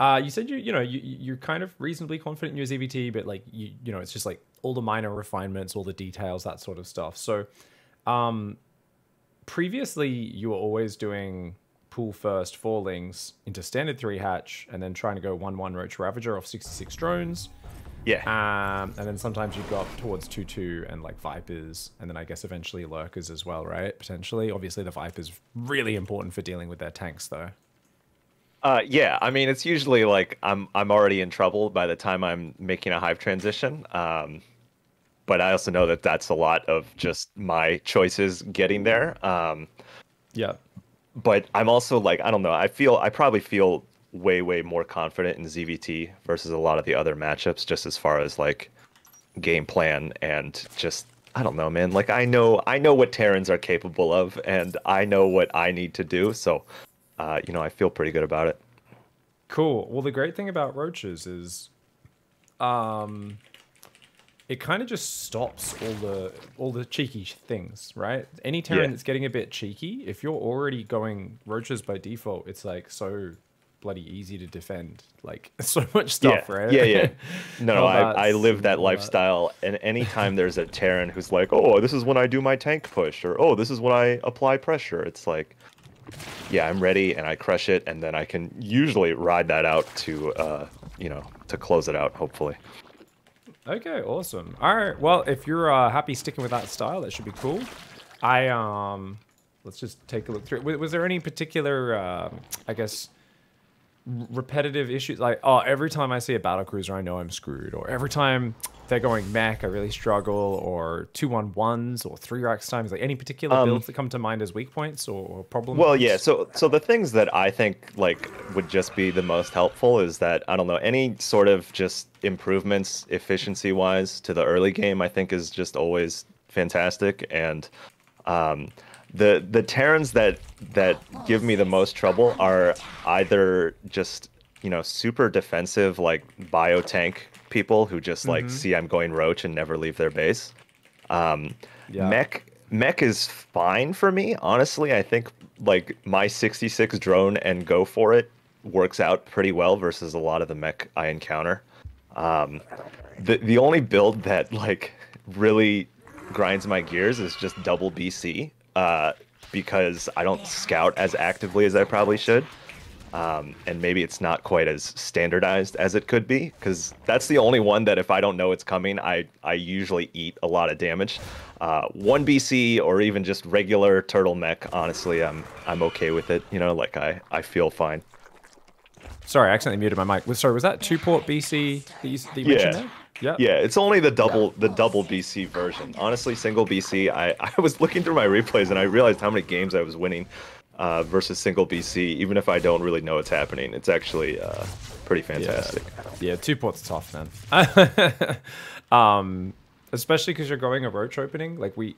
uh, you said you you know you you're kind of reasonably confident in your ZVT, but like you you know it's just like all the minor refinements, all the details, that sort of stuff. So, um, previously you were always doing pool first fallings into standard three hatch, and then trying to go one one roach ravager off sixty six drones. Yeah. Um, and then sometimes you go up towards two two and like vipers, and then I guess eventually lurkers as well, right? Potentially. Obviously, the vipers really important for dealing with their tanks, though. Uh, yeah, I mean, it's usually like I'm I'm already in trouble by the time I'm making a hive transition. Um, but I also know that that's a lot of just my choices getting there. Um, Yeah. but I'm also like I don't know. I feel I probably feel way way more confident in ZVT versus a lot of the other matchups, just as far as like game plan and just I don't know, man. Like I know I know what Terrans are capable of, and I know what I need to do. So, uh, you know, I feel pretty good about it. Cool. Well, the great thing about roaches is, um, it kind of just stops all the all the cheeky things, right? Any Terran Yeah. that's getting a bit cheeky, if you're already going roaches by default, it's like so bloody easy to defend. Like so much stuff, yeah. right? Yeah, yeah. No, no, I, I live that lifestyle, and anytime there's a Terran who's like, "Oh, this is when I do my tank push," or "Oh, this is when I apply pressure," it's like, yeah, I'm ready, and I crush it, and then I can usually ride that out to, uh, you know, to close it out, hopefully. Okay, awesome. All right. Well, if you're uh, happy sticking with that style, that should be cool. I um, let's just take a look through. Was, was there any particular, um I guess, repetitive issues? Like, oh, every time I see a battle cruiser, I know I'm screwed. Or every time they're going mech, I really struggle. Or two one ones or three racks times. Like any particular Um, builds that come to mind as weak points or, or problem. Well, yeah. So, so the things that I think like would just be the most helpful is that I don't know any sort of just improvements efficiency wise to the early game. I think is just always fantastic, and um, the the Terrans that that give me the most trouble are either just you know super defensive like biotank people who just like see I'm going roach and never leave their base. Um, Yeah. Mech mech is fine for me. Honestly, I think like my 66 drone and go for it works out pretty well versus a lot of the mech I encounter. Um, the the only build that like really grinds my gears is just double BC uh, because I don't scout as actively as I probably should. Um, and maybe it's not quite as standardized as it could be because that's the only one that if I don't know it's coming, I, I usually eat a lot of damage. Uh, one BC or even just regular turtle mech, honestly, I'm I'm okay with it. You know, like I, I feel fine. Sorry, I accidentally muted my mic. Was- Sorry, was that two port BC that you, that you Yeah. there? Yeah. Yeah, it's only the double the double BC version. Honestly, single BC, I, I was looking through my replays and I realized how many games I was winning uh, versus single BC, even if I don't really know what's happening. It's actually uh, pretty fantastic. Yeah, two ports tough, man. um, especially because you're going a roach opening. Like we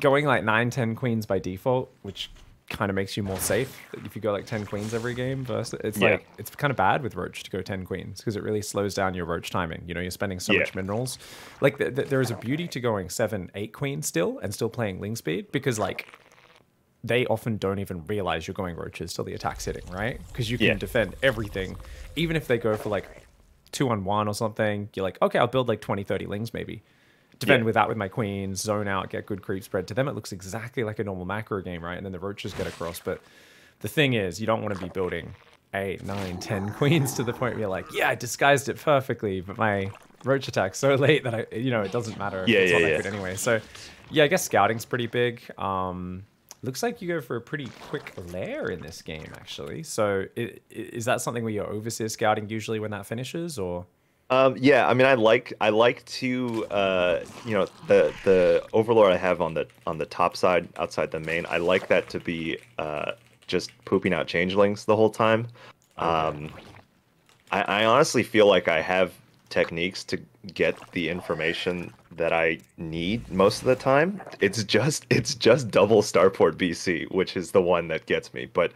going like nine, ten queens by default, which kind of makes you more safe if you go like 10 queens every game versus it's Yeah. like it's kind of bad with roach to go 10 queens because it really slows down your roach timing you know you're spending so Yeah. much minerals like th- th- there is a beauty to going 7 8 queens still and still playing ling speed because like they often don't even realize you're going roaches till the attack's hitting, right? Because you can Yeah. defend everything. Even if they go for like two on one or something, you're like, okay, I'll build like 20, 30 lings maybe. Defend Yeah. with that with my queens, zone out, get good creep spread. To them, it looks exactly like a normal macro game, right? And then the roaches get across. But the thing is, you don't want to be building eight, nine, ten queens to the point where you're like, yeah, I disguised it perfectly, but my roach attack's so late that I, you know, it doesn't matter. Yeah, it's yeah, yeah. good anyway. So, yeah, I guess scouting's pretty big. Um, looks like you go for a pretty quick lair in this game, actually. So, is that something where you're overseer scouting usually when that finishes, or? Um, yeah, I mean, I like I like to uh, you know the the overlord I have on the on the top side outside the main. I like that to be uh, just pooping out changelings the whole time. Um, I, I honestly feel like I have techniques to get the information that I need most of the time. It's just it's just double starport BC, which is the one that gets me. But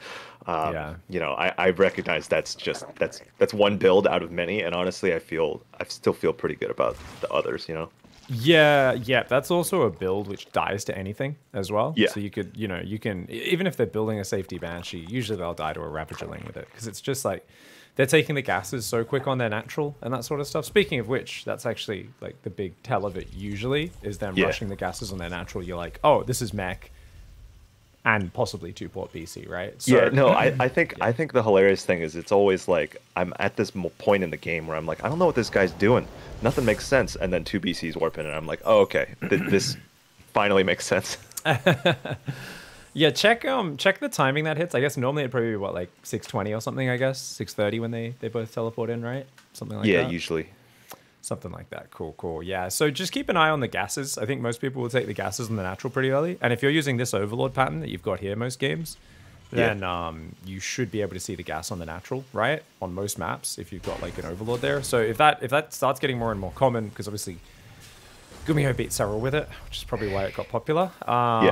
um, Yeah. you know, I, I recognize that's just that's that's one build out of many, and honestly, I feel I still feel pretty good about the others. You know. Yeah, yeah, that's also a build which dies to anything as well. Yeah. So you could, you know, you can even if they're building a safety banshee, usually they'll die to a ravagerling with it because it's just like they're taking the gases so quick on their natural and that sort of stuff. Speaking of which, that's actually like the big tell of it. Usually is them Yeah. rushing the gases on their natural. You're like, oh, this is mech, and possibly two port BC, right? So, yeah, no, I, I think I think the hilarious thing is it's always like I'm at this point in the game where I'm like I don't know what this guy's doing. Nothing makes sense, and then two BCs warp in, and I'm like, oh okay, th- this finally makes sense. Yeah, check um check the timing that hits. I guess normally it'd probably be what like six twenty or something. I guess six thirty when they they both teleport in, right? Something like yeah, that. Yeah, usually. Something like that. Cool, cool. Yeah. So just keep an eye on the gases. I think most people will take the gases and the natural pretty early. And if you're using this overlord pattern that you've got here most games, Yeah. then um, you should be able to see the gas on the natural, right? On most maps, if you've got like an overlord there. So if that if that starts getting more and more common, because obviously Gumiho beat Serral with it, which is probably why it got popular. Um,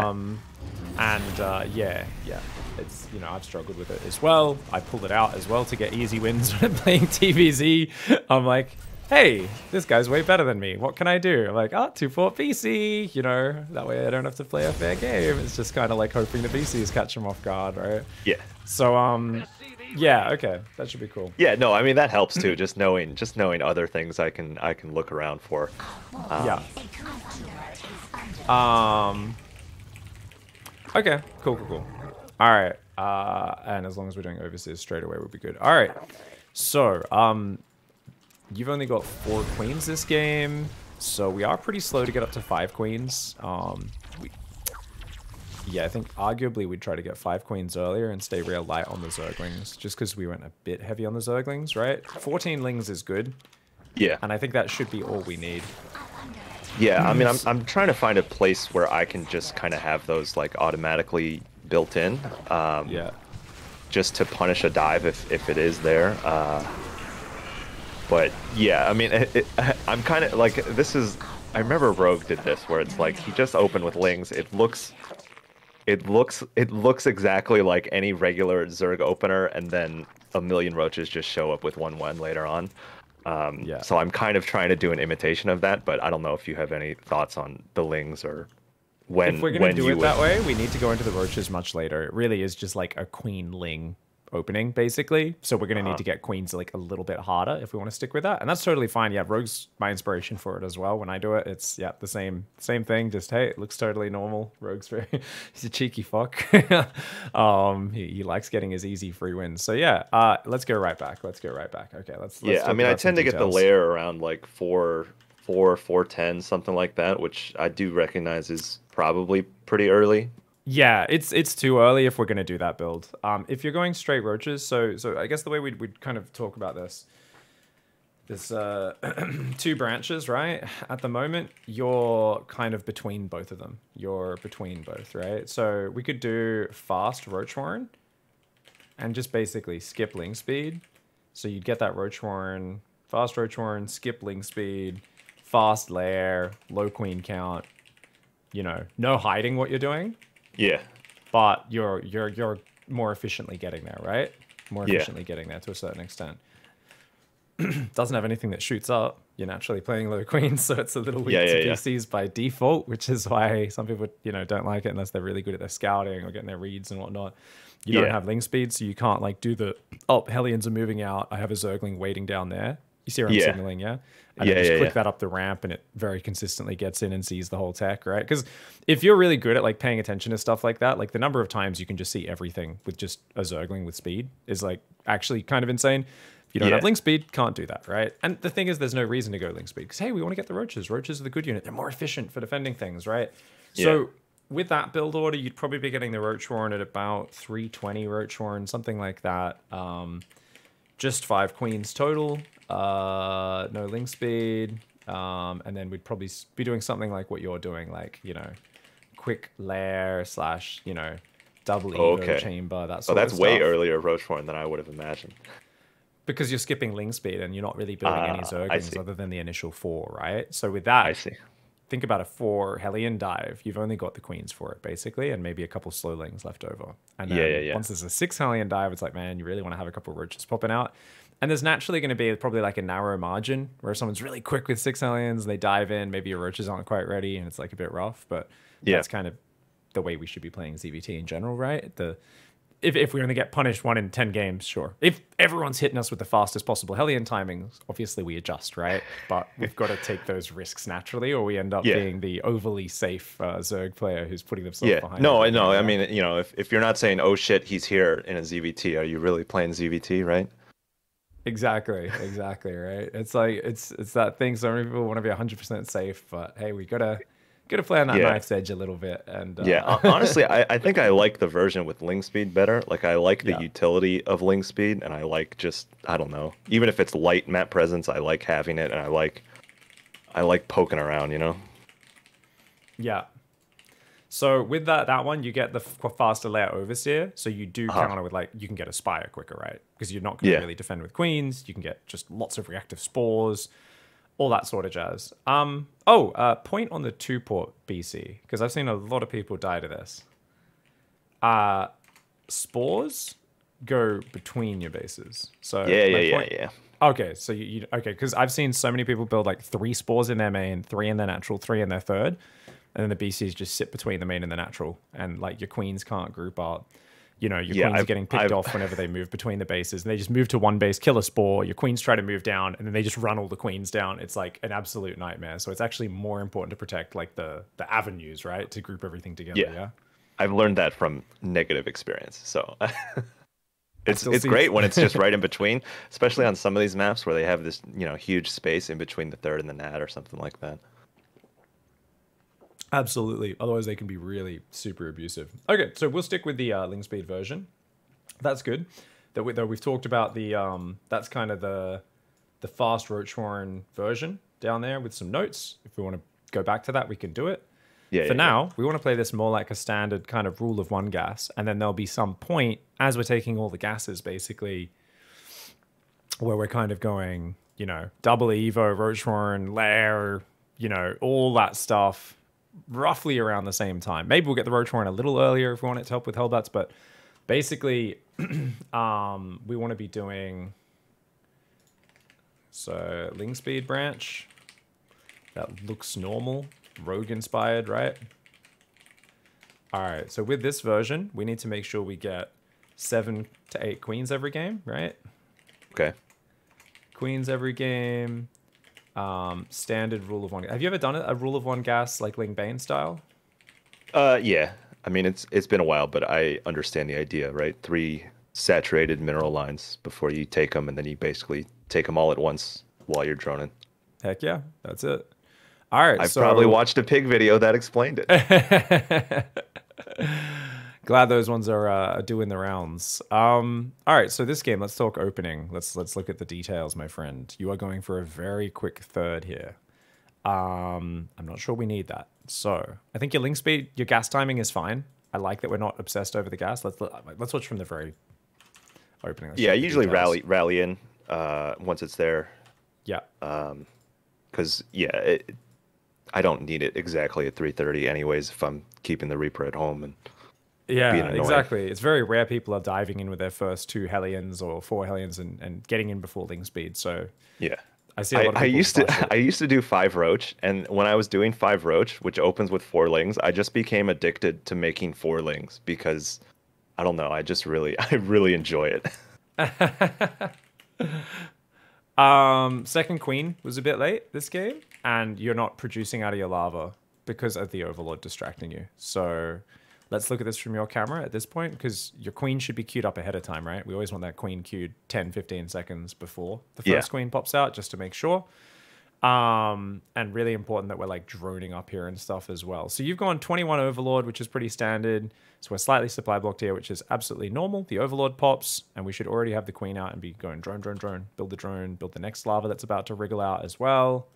And uh, yeah, yeah, it's you know I've struggled with it as well. I pulled it out as well to get easy wins when I'm playing TVZ. I'm like, hey, this guy's way better than me. What can I do? I'm like, ah, two port BC. You know, that way I don't have to play a fair game. It's just kind of like hoping the BCs catch him off guard, right? Yeah. So um, yeah, okay, that should be cool. Yeah, no, I mean that helps too. Just knowing, just knowing other things I can I can look around for. Um, Yeah. Um. Okay. Cool. Cool. Cool. All right. Uh, and as long as we're doing overseers straight away, we'll be good. All right. So, um, you've only got four queens this game, so we are pretty slow to get up to five queens. Um, yeah, I think arguably we'd try to get five queens earlier and stay real light on the zerglings, just because we went a bit heavy on the zerglings, right? Fourteen lings is good, Yeah. and I think that should be all we need. Yeah, I mean, I'm, I'm trying to find a place where I can just kind of have those like automatically built in, um, Yeah. just to punish a dive if, if it is there. Uh, but yeah, I mean, it, it, I'm kind of like this is. I remember Rogue did this where it's like he just opened with Lings. It looks, it looks, it looks exactly like any regular Zerg opener, and then a million roaches just show up with one one later on. Um, Yeah. So I'm kind of trying to do an imitation of that, but I don't know if you have any thoughts on the Lings or when if we're gonna when do it would- that way, we need to go into the roaches much later. It really is just like a queen ling opening, basically. So we're gonna Uh-huh. need to get queens like a little bit harder if we want to stick with that, and that's totally fine. Yeah, Rogue's my inspiration for it as well. When I do it, it's yeah the same same thing. Just hey, it looks totally normal. Rogue's very he's a cheeky fuck. um, he, he likes getting his easy free wins. So yeah, uh, let's go right back. Let's go right back. Okay, let's. let's yeah, I mean, I tend to get the lair around like four, four, four ten, something like that, which I do recognize is probably pretty early. Yeah, it's it's too early if we're gonna do that build. Um, if you're going straight roaches, so so I guess the way we'd we'd kind of talk about this, there's uh, two branches, right? At the moment, you're kind of between both of them. You're between both, right? So we could do fast roach warren, and just basically skip ling speed. So you'd get that roach warren, fast roach warren, skip ling speed, fast lair, low queen count. You know, no hiding what you're doing Yeah, but you're you're you're more efficiently getting there, right? More Yeah. efficiently getting there to a certain extent. Doesn't have anything that shoots up. You're naturally playing low queens, so it's a little weak Yeah, to yeah, yeah. BCs by default, which is why some people, you know, don't like it unless they're really good at their scouting or getting their reads and whatnot. You don't have ling speed, so you can't like do the oh Hellions are moving out. I have a Zergling waiting down there. You see where I'm Yeah. signaling, yeah? And Yeah, just yeah, click yeah. that up the ramp and it very consistently gets in and sees the whole tech, right? Because if you're really good at like paying attention to stuff like that, like the number of times you can just see everything with just a Zergling with speed is like actually kind of insane. If you don't Yeah. have ling speed, can't do that, right? And the thing is, there's no reason to go ling speed because hey, we want to get the roaches. Roaches are the good unit. They're more efficient for defending things, right? So with that build order, you'd probably be getting the roach warren at about 320 roach warren, something like that. Um, just five queens total. Uh, no ling speed. Um, and then we'd probably be doing something like what you're doing, like you know, quick lair slash you know, double Oh, okay. chamber. That so sort that's of way earlier roach warren than I would have imagined. because you're skipping ling speed and you're not really building any Ah, I zerglings other than the initial four, right? So with that, I see. Think about a four Hellion dive. You've only got the queens for it, basically, and maybe a couple slowlings left over. And then Yeah, yeah, yeah. once there's a six Hellion dive, it's like, man, you really want to have a couple roaches popping out. and there's naturally going to be probably like a narrow margin where someone's really quick with six Hellions, they dive in, maybe your roaches aren't quite ready, and it's like a bit rough. But Yeah. that's kind of the way we should be playing ZVT in general, right? The if, if we only get punished one in 10 games, sure. If everyone's hitting us with the fastest possible Hellion timings, obviously we adjust, right? But we've got to take those risks naturally, or we end up Yeah. being the overly safe uh, Zerg player who's putting themselves Yeah. behind. No, I everything. I mean, you know, if, if you're not saying, oh shit, he's here in a ZVT, are you really playing ZVT, right? Exactly, exactly, right? It's like it's it's that thing. So many people want to be 100% safe, but hey, we gotta gotta play on that Yeah. knife's edge a little bit. And uh, Yeah, honestly, I, I think I like the version with Ling Speed better. Like, I like the Yeah. utility of Ling Speed, and I like just, I don't know, even if it's light map presence, I like having it, and I like, I like poking around, you know? Yeah. So with that that one, you get the faster lair overseer. So you do Uh-huh. counter with like you can get a spire quicker, right? Because you're not going to Yeah. really defend with queens. You can get just lots of reactive spores, all that sort of jazz. Um. Oh, uh, point on the two port BC because I've seen a lot of people die to this. Uh, spores go between your bases. So Yeah, yeah, my yeah, yeah. Okay, so you, you okay? Because I've seen so many people build like three spores in their main, three in their natural, three in their third, and then the BCs just sit between the main and the natural, and like your queens can't group up. You know, your Yeah, queens are I've- getting picked I've- off whenever they move between the bases, and they just move to one base, kill a spore. Your queens try to move down, and then they just run all the queens down. It's like an absolute nightmare. So it's actually more important to protect like the the avenues, right, to group everything together. Yeah. Yeah. I've learned that from negative experience. So it's it's see- great when it's just right in between, especially on some of these maps where they have this, you know, huge space in between the third and the nat or something like that. Absolutely. Otherwise, they can be really super abusive. Okay, so we'll stick with the uh, Ling Speed version. That's good. That we, though we've talked about the um, that's kind of the the fast roach warren version down there with some notes. If we want to go back to that, we can do it. Yeah. For yeah, now, we want to play this more like a standard kind of rule of one gas, and then there'll be some point as we're taking all the gases, basically, where we're kind of going, you know, double Evo, roach warren, Lair, you know, all that stuff, roughly around the same time. Maybe we'll get the roach warren a little earlier if we want it to help with Hellbats, but basically, um, we want to be doing so Ling Speed branch. That looks normal, rogue inspired, right? All right, so with this version, we need to make sure we get seven to eight queens every game, right? Okay. Queens every game. Um, standard rule of one. Have you ever done a rule of one gas like Ling Bane style? Uh, yeah. I mean, it's it's been a while, but I understand the idea, right? Three saturated mineral lines before you take them, and then you basically take them all at once while you're droning. Heck yeah, that's it. All right, I've so probably watched a pig video that explained it. glad those ones are uh, doing the rounds. Um, all right, so this game, let's talk opening. Let's let's look at the details, my friend. You are going for a very quick third here. Um, I'm not sure we need that. So I think your ling speed, your gas timing is fine. I like that we're not obsessed over the gas. Let's let's watch from the very opening. Let's yeah, usually rally rally in uh, once it's there, Yeah, because yeah, it, I don't need it exactly at 3:30 anyways. If I'm keeping the Reaper at home and Yeah, exactly. It's very rare people are diving in with their first two Hellions or four Hellions and, and getting in before Ling Speed. So yeah. I see a I, lot of I used to it. I used to do five roach, and when I was doing five roach, which opens with four lings, I just became addicted to making four lings because I don't know, I just really I really enjoy it. Um, second Queen was a bit late this game, and you're not producing out of your larva because of the Overlord distracting you. So let's look at this from your camera at this point because your Queen should be queued up ahead of time, right? We always want that Queen queued 10, 15 seconds before the first Yeah. Queen pops out just to make sure. Um, and really important that we're like droning up here and stuff as well. So you've gone 21 Overlord, which is pretty standard. So we're slightly supply blocked here, which is absolutely normal. The Overlord pops, and we should already have the Queen out and be going drone, drone, drone, build the drone, build the next larva that's about to wriggle out as well.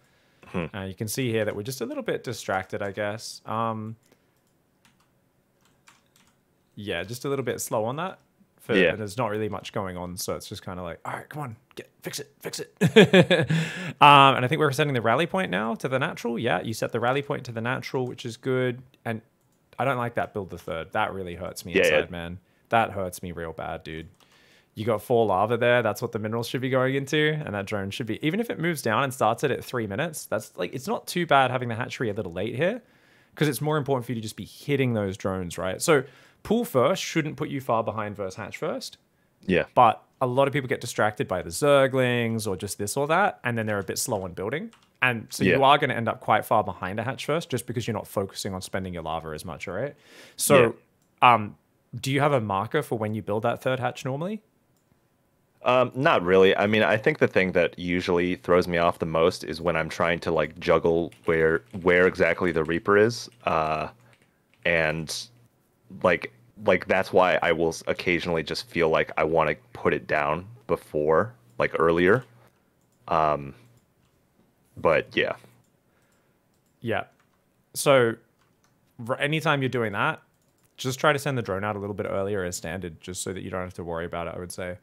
Uh, you can see here that we're just a little bit distracted, I guess. Um, yeah, just a little bit slow on that. For, Yeah. There's not really much going on, so it's just kind of like, all right, come on, get fix it, fix it. um, and I think we're setting the rally point now to the natural. Yeah, you set the rally point to the natural, which is good. And I don't like that build the third. That really hurts me Yeah, inside, yeah. man. That hurts me real bad, dude. You got four larva there. That's what the minerals should be going into, and that drone should be. Even if it moves down and starts it at three minutes, that's like it's not too bad having the hatchery a little late here, because it's more important for you to just be hitting those drones, right? So pool first shouldn't put you far behind versus hatch first. Yeah. But a lot of people get distracted by the zerglings or just this or that, and then they're a bit slow on building. And so Yeah. you are going to end up quite far behind a hatch first, just because you're not focusing on spending your larva as much, all right? So, um, do you have a marker for when you build that third hatch normally? Um, not really. I mean, I think the thing that usually throws me off the most is when I'm trying to like juggle where where exactly the Reaper is, uh, and like like that's why I will occasionally just feel like I want to put it down before like earlier. Um, but yeah, Yeah. So, anytime you're doing that, just try to send the drone out a little bit earlier as standard, just so that you don't have to worry about it. I would say,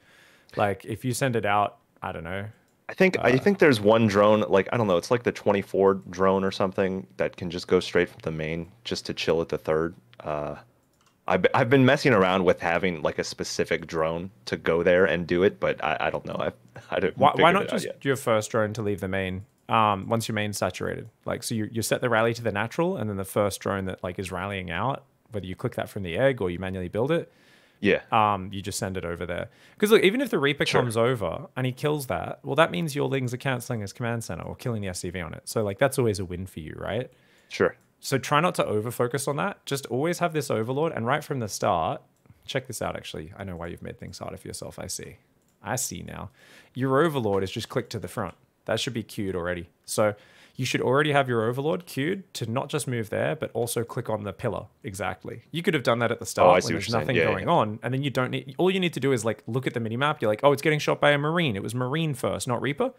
like, if you send it out, I don't know, I think I think there's one drone like I don't know, it's like the 24 drone or something that can just go straight from the main just to chill at the third. Uh, I've I've been messing around with having like a specific drone to go there and do it, but I, I don't know. I I don't. Why, why not just your first drone to leave the main? Um, once your main's saturated, like so, you you set the rally to the natural, and then the first drone that like is rallying out, whether you click that from the egg or you manually build it, Yeah. um, you just send it over there. Because look, even if the Reaper Sure. comes over and he kills that, well, that means your lings are canceling his command center or killing the SCV on it. So like that's always a win for you, right? Sure. So try not to over focus on that. Just always have this overlord, and right from the start, check this out. Actually, I know why you've made things harder for yourself. I see. I see now. Your overlord is just click to the front. That should be queued already. So you should already have your overlord queued to not just move there, but also click on the pillar exactly. You could have done that at the start Oh, when there's nothing Yeah, going yeah. on, and then you don't need. All you need to do is like look at the mini map. You're like, oh, it's getting shot by a marine. It was marine first, not reaper.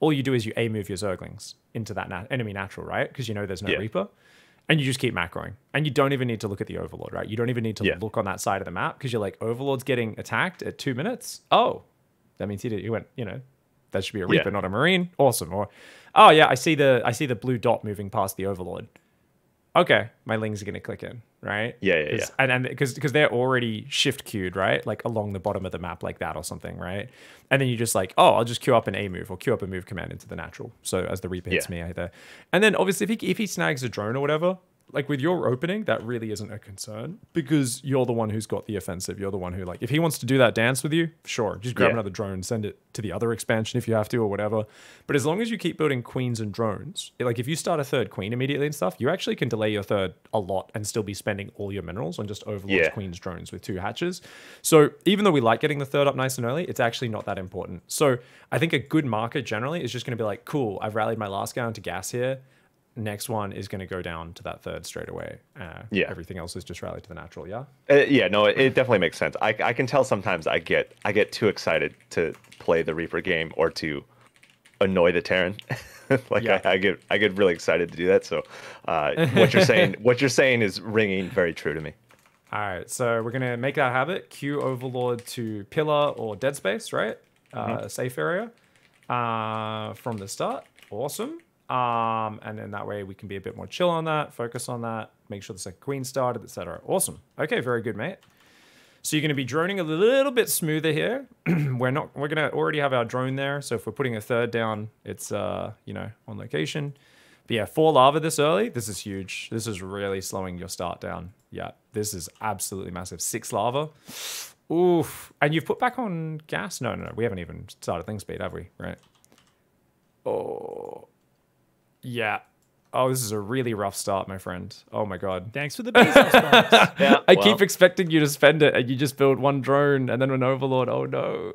All you do is you a move your zerglings into that nat- enemy natural, right? Because you know there's no Yeah. reaper and you just keep macroing. And you don't even need to look at the overlord right? You don't even need to Yeah. look on that side of the map because you're like overlord's getting attacked at two minutes? Oh that means he did he went you know that should be a reaper Yeah. not a marine. Awesome. Or oh yeah i see the i see the blue dot moving past the overlord okay my lings are going to click in right Yeah, yeah, yeah. and and because because they're already shift queued right like along the bottom of the map like that or something right and then you just like oh i'll just queue up an a move or queue up a move command into the natural so as the reaper hits Yeah. me there and then obviously if he if he snags a drone or whatever like with your opening that really isn't a concern because you're the one who's got the offensive. You're the one who like if he wants to do that dance with you sure just grab Yeah. another drone send it to the other expansion if you have to or whatever. But as long as you keep building queens and drones like if you start a third queen immediately and stuff you actually can delay your third a lot and still be spending all your minerals on just overlords Yeah. queens drones with two hatches. So even though we like getting the third up nice and early it's actually not that important. So i think a good marker generally is just going to be like cool i've rallied my last guy into gas here next one is going to go down to that third straight away uh, Yeah. everything else is just rallied to the natural yeah Uh, yeah, no, it, it definitely makes sense. I, I can tell sometimes I get I get too excited to play the Reaper game or to annoy the Terran. like Yeah. I, I get I get really excited to do that. So uh, what you're saying what you're saying is ringing very true to me. All right, so we're gonna make that habit. Queue Overlord to Pillar or Dead Space, right? Uh, safe area uh, from the start. Awesome. Um, and then that way we can be a bit more chill on that, focus on that, make sure the second queen started, etc. Awesome. Okay, very good, mate. So you're going to be droning a little bit smoother here. we're not. We're going to already have our drone there. So if we're putting a third down, it's uh, you know, on location. But yeah, four larva this early. This is huge. This is really slowing your start down. Yeah, this is absolutely massive. Six larva. Oof. And you've put back on gas? No, no, no. We haven't even started ling speed, have we? Right. Oh. Yeah. Oh, this is a really rough start, my friend. Oh my god. Thanks for the Bezos box. Yeah, I well, keep expecting you to spend it, and you just build one drone and then an overlord. Oh no,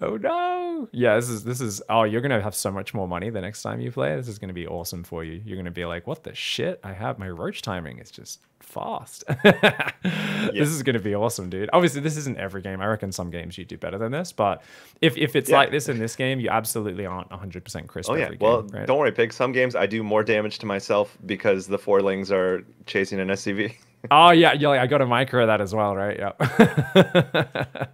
oh no. Yeah, this is this is. Oh, you're gonna have so much more money the next time you play. This is gonna be awesome for you. You're gonna be like, what the shit? I have my roach timing. It's just fast. This is gonna be awesome, dude. Obviously, this isn't every game. I reckon some games you do better than this, but if if it's Yeah. like this in this game, you absolutely aren't 100 percent crisp. Oh yeah. every Well, game, right? don't worry, Pig. Some games I do more damage to myself because the fourlings are chasing an SCV. Oh yeah, yeah. Like, I got a micro of that as well, right? Yeah.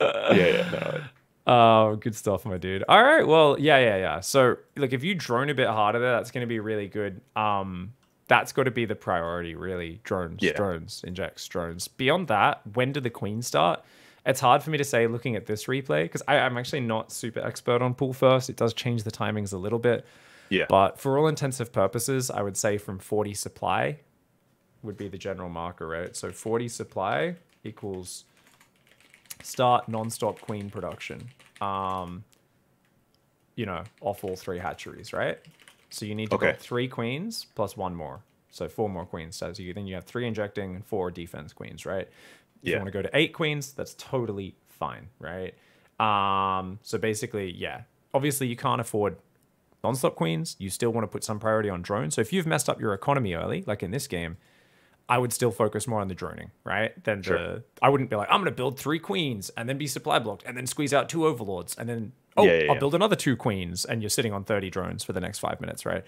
yeah, yeah. No, Oh, good stuff, my dude. All right, well, yeah, yeah, yeah. So, look, if you drone a bit harder there, that's going to be really good. Um, that's got to be the priority, really. Drones, Yeah. drones, injects, drones. Beyond that, when do the queens start? It's hard for me to say looking at this replay because I'm actually not super expert on pool first. It does change the timings a little bit. Yeah. But for all intensive purposes, I would say from 40 supply would be the general marker, right? So 40 supply equals start non-stop queen production. Um, you know, off all three hatcheries, right? So you need to Okay. put three queens plus one more. So four more queens. So you then you have three injecting and four defense queens, right? If you want to go to eight queens, that's totally fine, right? Um, so basically, yeah. Obviously you can't afford non-stop queens. You still want to put some priority on drones. So if you've messed up your economy early, like in this game, I would still focus more on the droning, right? Than Sure. the I wouldn't be like, I'm gonna build three queens and then be supply blocked and then squeeze out two overlords and then oh Yeah, yeah, I'll yeah. build another two queens and you're sitting on 30 drones for the next five minutes, right?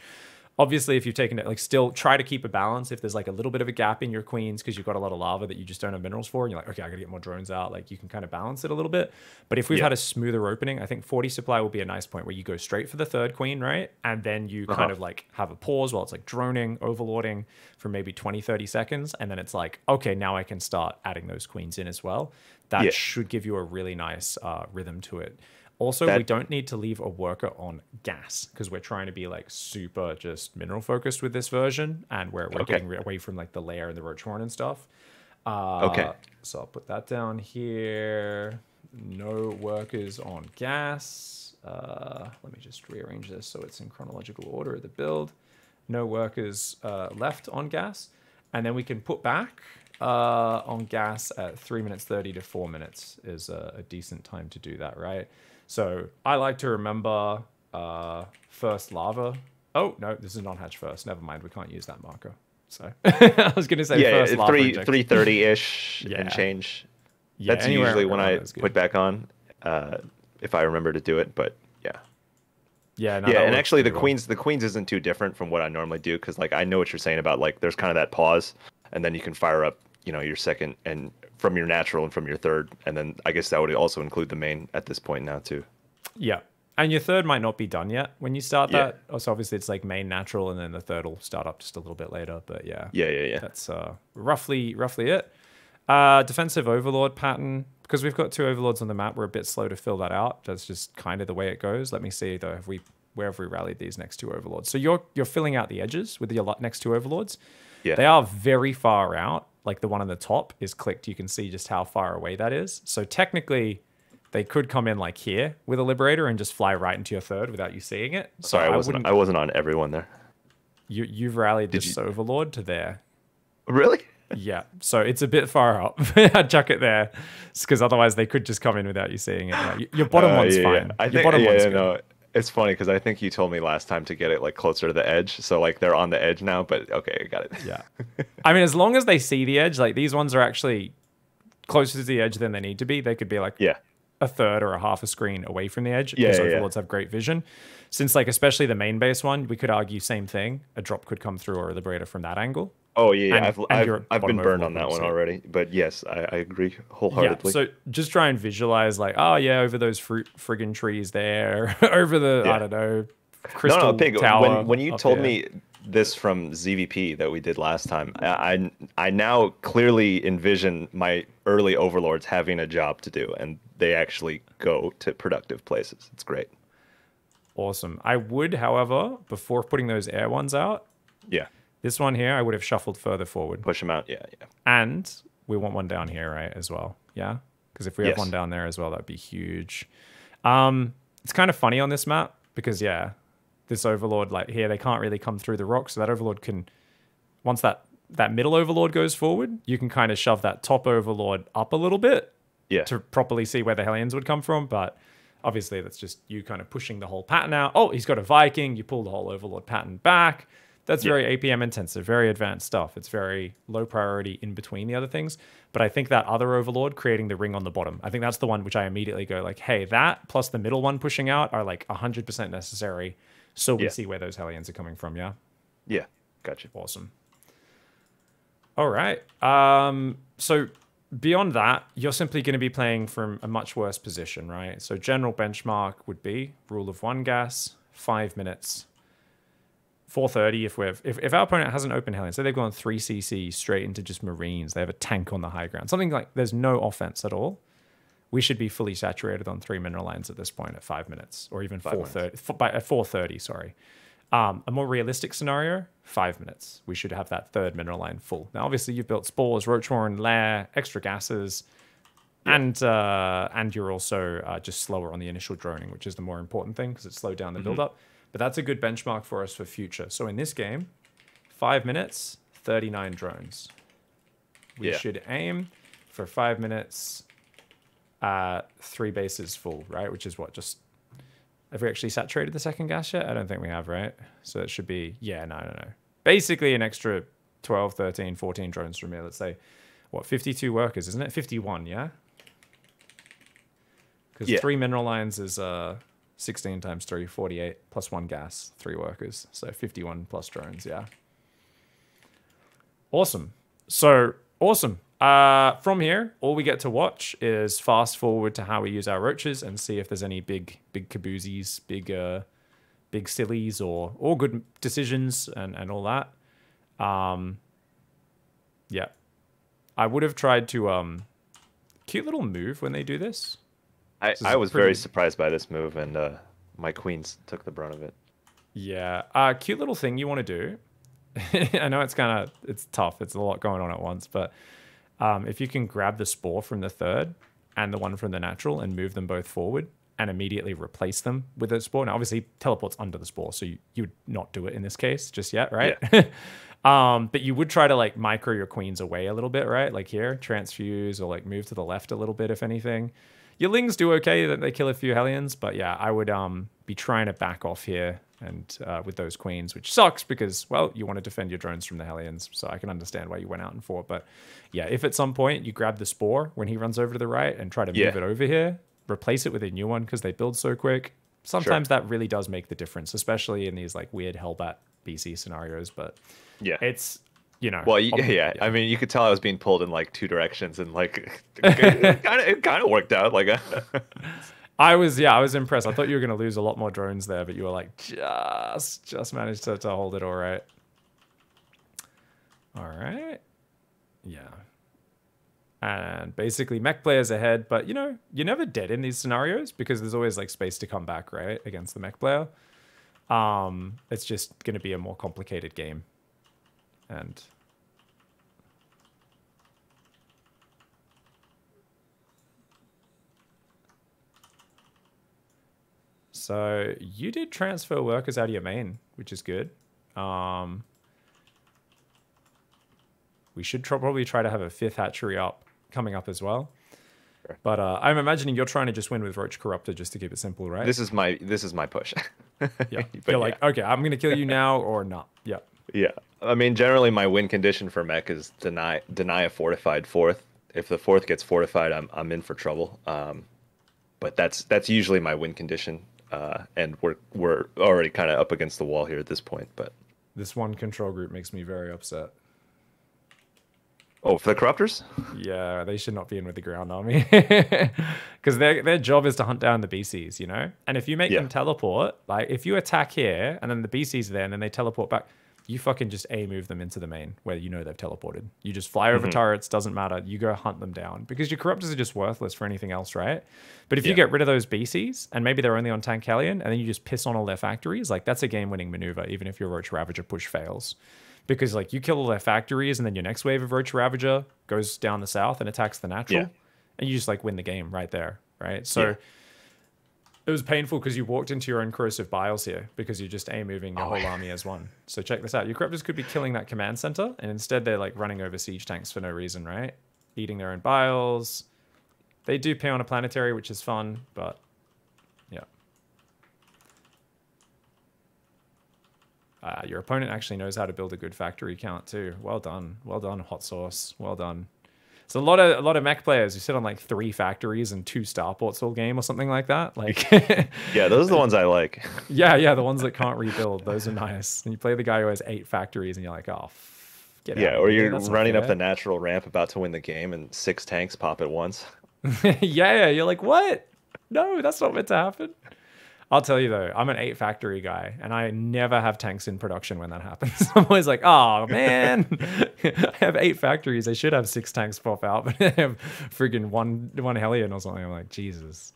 Obviously, if you've taken it, like still try to keep a balance. If there's like a little bit of a gap in your queens because you've got a lot of larva that you just don't have minerals for, and you're like, okay, I gotta get more drones out, like you can kind of balance it a little bit. But if we've Yeah. had a smoother opening, I think 40 supply will be a nice point where you go straight for the third queen, right? And then you kind Uh-huh. of like have a pause while it's like droning, overlording for maybe 20, 30 seconds. And then it's like, okay, now I can start adding those queens in as well. That Yeah. should give you a really nice uh, rhythm to it. Also, That- we don't need to leave a worker on gas because we're trying to be like super just mineral focused with this version, and we're, we're Okay. getting away from like the lair and the roach warren and stuff. Uh, Okay. So I'll put that down here. No workers on gas. Uh, let me just rearrange this so it's in chronological order of the build. No workers uh, left on gas, and then we can put back uh, on gas at three minutes thirty to four minutes is a, a decent time to do that, right? So I like to remember uh, first larva. Oh no, this is non-hatch first. Never mind, we can't use that marker. So I was going to say yeah, first larva three three thirty ish Yeah. and change. Yeah, That's usually when I put back on, uh, if I remember to do it. But yeah, Yeah, no, yeah, and actually the pretty well. queens the queens isn't too different from what I normally do because like I know what you're saying about like there's kind of that pause, and then you can fire up you know your second and from your natural and from your third, and then I guess that would also include the main at this point now too. Yeah. And your third might not be done yet when you start Yeah. that. So obviously it's like main natural and then the third will start up just a little bit later. But yeah. Yeah, yeah, yeah. That's uh, roughly roughly it. Uh, defensive overlord pattern. Because we've got two overlords on the map, we're a bit slow to fill that out. That's just kind of the way it goes. Let me see though, have we where have we rallied these next two overlords? So you're you're filling out the edges with your next two overlords. Yeah. They are very far out. Like the one on the top is clicked. You can see just how far away that is. So technically, they could come in like here with a liberator and just fly right into your third without you seeing it. So Sorry, I wasn't wouldn't- I wasn't on everyone there. you you've rallied Did this you- overlord to there. Really? Yeah, so it's a bit far up. I'd chuck it there, because otherwise they could just come in without you seeing it. Your bottom Uh, one's yeah, yeah. fine. I your think bottom yeah, one's yeah, no. It's funny because I think you told me last time to get it like closer to the edge. So like they're on the edge now, but okay, I got it. Yeah, I mean, as long as they see the edge, like these ones are actually closer to the edge than they need to be. They could be like Yeah. a third or a half a screen away from the edge Yeah, because yeah, yeah. overlords have great vision. Since like especially the main base one, we could argue same thing. A drop could come through or a liberator from that angle. Oh yeah, yeah. And- I've I've, I've been burned on that one already. But yes, I, I agree Yeah, wholeheartedly. so just try and visualize like, oh yeah, over those fruit friggin' trees there, over the I don't know, no, crystal no, pig. tower. When when you told here. me this from ZVP that we did last time, I I, I now clearly envision my early overlords having a job to do, and they actually go to productive places. It's great. awesome. I would, however, before putting those air ones out, Yeah, this one here, I would have shuffled further forward, push them out. Yeah, yeah. and we want one down here, right, as well. Yeah, because if we have one down there as well, that'd be huge. Um, it's kind of funny on this map because yeah, this overlord like here they can't really come through the rock, so that overlord can once that that middle overlord goes forward, you can kind of shove that top overlord up a little bit Yeah. to properly see where the Hellions would come from, but obviously that's just you kind of pushing the whole pattern out. Oh, he's got a Viking, you pull the whole overlord pattern back. That's Yeah. very APM intensive, very advanced stuff. It's very low priority in between the other things. But I think that other overlord creating the ring on the bottom, I think that's the one which I immediately go like, hey, that plus the middle one pushing out are like 100% necessary so we Yeah. see where those Hellions are coming from, yeah? Yeah, gotcha. Awesome. All right. Um, so beyond that, you're simply going to be playing from a much worse position, right? So general benchmark would be rule of one gas, five minutes, 430 if we're if, if our opponent has an open hellion, so they've gone three CC straight into just marines, they have a tank on the high ground, something like there's no offense at all. we should be fully saturated on three mineral lines at this point at five minutes, or even Five four thirty. By at four thirty, sorry. Um, a more realistic scenario, five minutes. We should have that third mineral line full. Now, obviously, you've built spores, roach warren, lair, extra gases, and uh, and you're also uh, just slower on the initial droning, which is the more important thing because it slowed down the build up. But that's a good benchmark for us for future. So in this game, five minutes, thirty nine drones. We Yeah. should aim for five minutes, uh, three bases full, right? Which is what just. Have we actually saturated the second gas yet? I don't think we have, right? So it should be, yeah, no, no, no. Basically, an extra 12, 13, 14 drones from here. Let's say, what, 52 workers, isn't it? 51, yeah? Because Yeah. three mineral lines is uh, 16 times 3, 48, plus one gas, three workers. So 51 plus drones, yeah. Awesome. So, awesome. Uh, from here, all we get to watch is fast forward to how we use our roaches and see if there's any big, big caboozies, big, uh, big sillies, or or good decisions and and all that. Um, yeah, I would have tried to um, cute little move when they do this. I, I was pretty- very surprised by this move, and uh, my queens took the brunt of it. Yeah, uh, cute little thing you want to do. I know it's kind of it's tough. It's a lot going on at once, but um, if you can grab the spore from the third and the one from the natural and move them both forward and immediately replace them with a spore. Now, obviously, teleports under the spore, so you, you would not do it in this case just yet, right? um, but you would try to like micro your queens away a little bit, right? Like here, transfuse or like move to the left a little bit, if anything. Your lings do okay that they kill a few hellions, but yeah, I would um be trying to back off here and uh, with those queens, which sucks because well, you want to defend your drones from the hellions, so I can understand why you went out and fought. But yeah, if at some point you grab the spore when he runs over to the right and try to move it over here, replace it with a new one because they build so quick. Sometimes that really does make the difference, especially in these like weird Hellbat BC scenarios. But Yeah. it's you know well, yeah, I mean, you could tell I was being pulled in like two directions, and like it kind of it kind of worked out. Like, I was yeah, I was impressed. I thought you were going to lose a lot more drones there, but you were like just just managed to, to hold it all right. All right. Yeah. And basically mech players ahead, but you know, you're never dead in these scenarios because there's always like space to come back, right? Against the mech player. Um, it's just going to be a more complicated game. And So you did transfer workers out of your main, which is good. Um, we should tr- probably try to have a fifth hatchery up coming up as well. Sure. But uh, I'm imagining you're trying to just win with Roach Corruptor just to keep it simple, right? this is my this is my push. yeah. You're like, okay, I'm gonna kill you now or not. Yeah. Yeah, I mean, generally my win condition for mech is deny deny a fortified fourth. If the fourth gets fortified, I'm I'm in for trouble. Um, but that's that's usually my win condition. Uh, and we're we're already kind of up against the wall here at this point. But This one control group makes me very upset. oh, for the corruptors, Yeah, they should not be in with the ground army because their their job is to hunt down the BCs, you know. And if you make Yeah. them teleport, like if you attack here and then the BCs are there and then they teleport back, you fucking just a move them into the main where you know they've teleported. You just fly over mm-hmm. turrets, doesn't matter. You go hunt them down because your corruptors are just worthless for anything else, right? But if you get rid of those BCs and maybe they're only on Tank Hellion and then you just piss on all their factories, like that's a game-winning maneuver, even if your Roach Ravager push fails because like you kill all their factories and then your next wave of Roach Ravager goes down the south and attacks the natural Yeah. and you just like win the game right there right so Yeah. It was painful because you walked into your own corrosive biles here because you're just a moving your Oh, whole yeah. army as one so check this out your corruptors could be killing that command center and instead they're like running over siege tanks for no reason right eating their own biles they do pay on a planetary which is fun but yeah Uh, your opponent actually knows how to build a good factory count too. Well done, well done, hot sauce. Well done. So a lot of a lot of mech players who sit on like three factories and two starports all game or something like that. Like, yeah, those are the ones I like. yeah, yeah, the ones that can't rebuild, those are nice. And you play the guy who has eight factories, and you're like, oh, get Yeah, of or you're that's running up the natural ramp, about to win the game, and six tanks pop at once. yeah, yeah, you're like, what? No, that's not meant to happen. I'll tell you though, I'm an eight factory guy, and I never have tanks in production when that happens. I'm always like, oh man, I have eight factories. I should have six tanks pop out, but I have friggin' one one Hellion or something. I'm like, Jesus.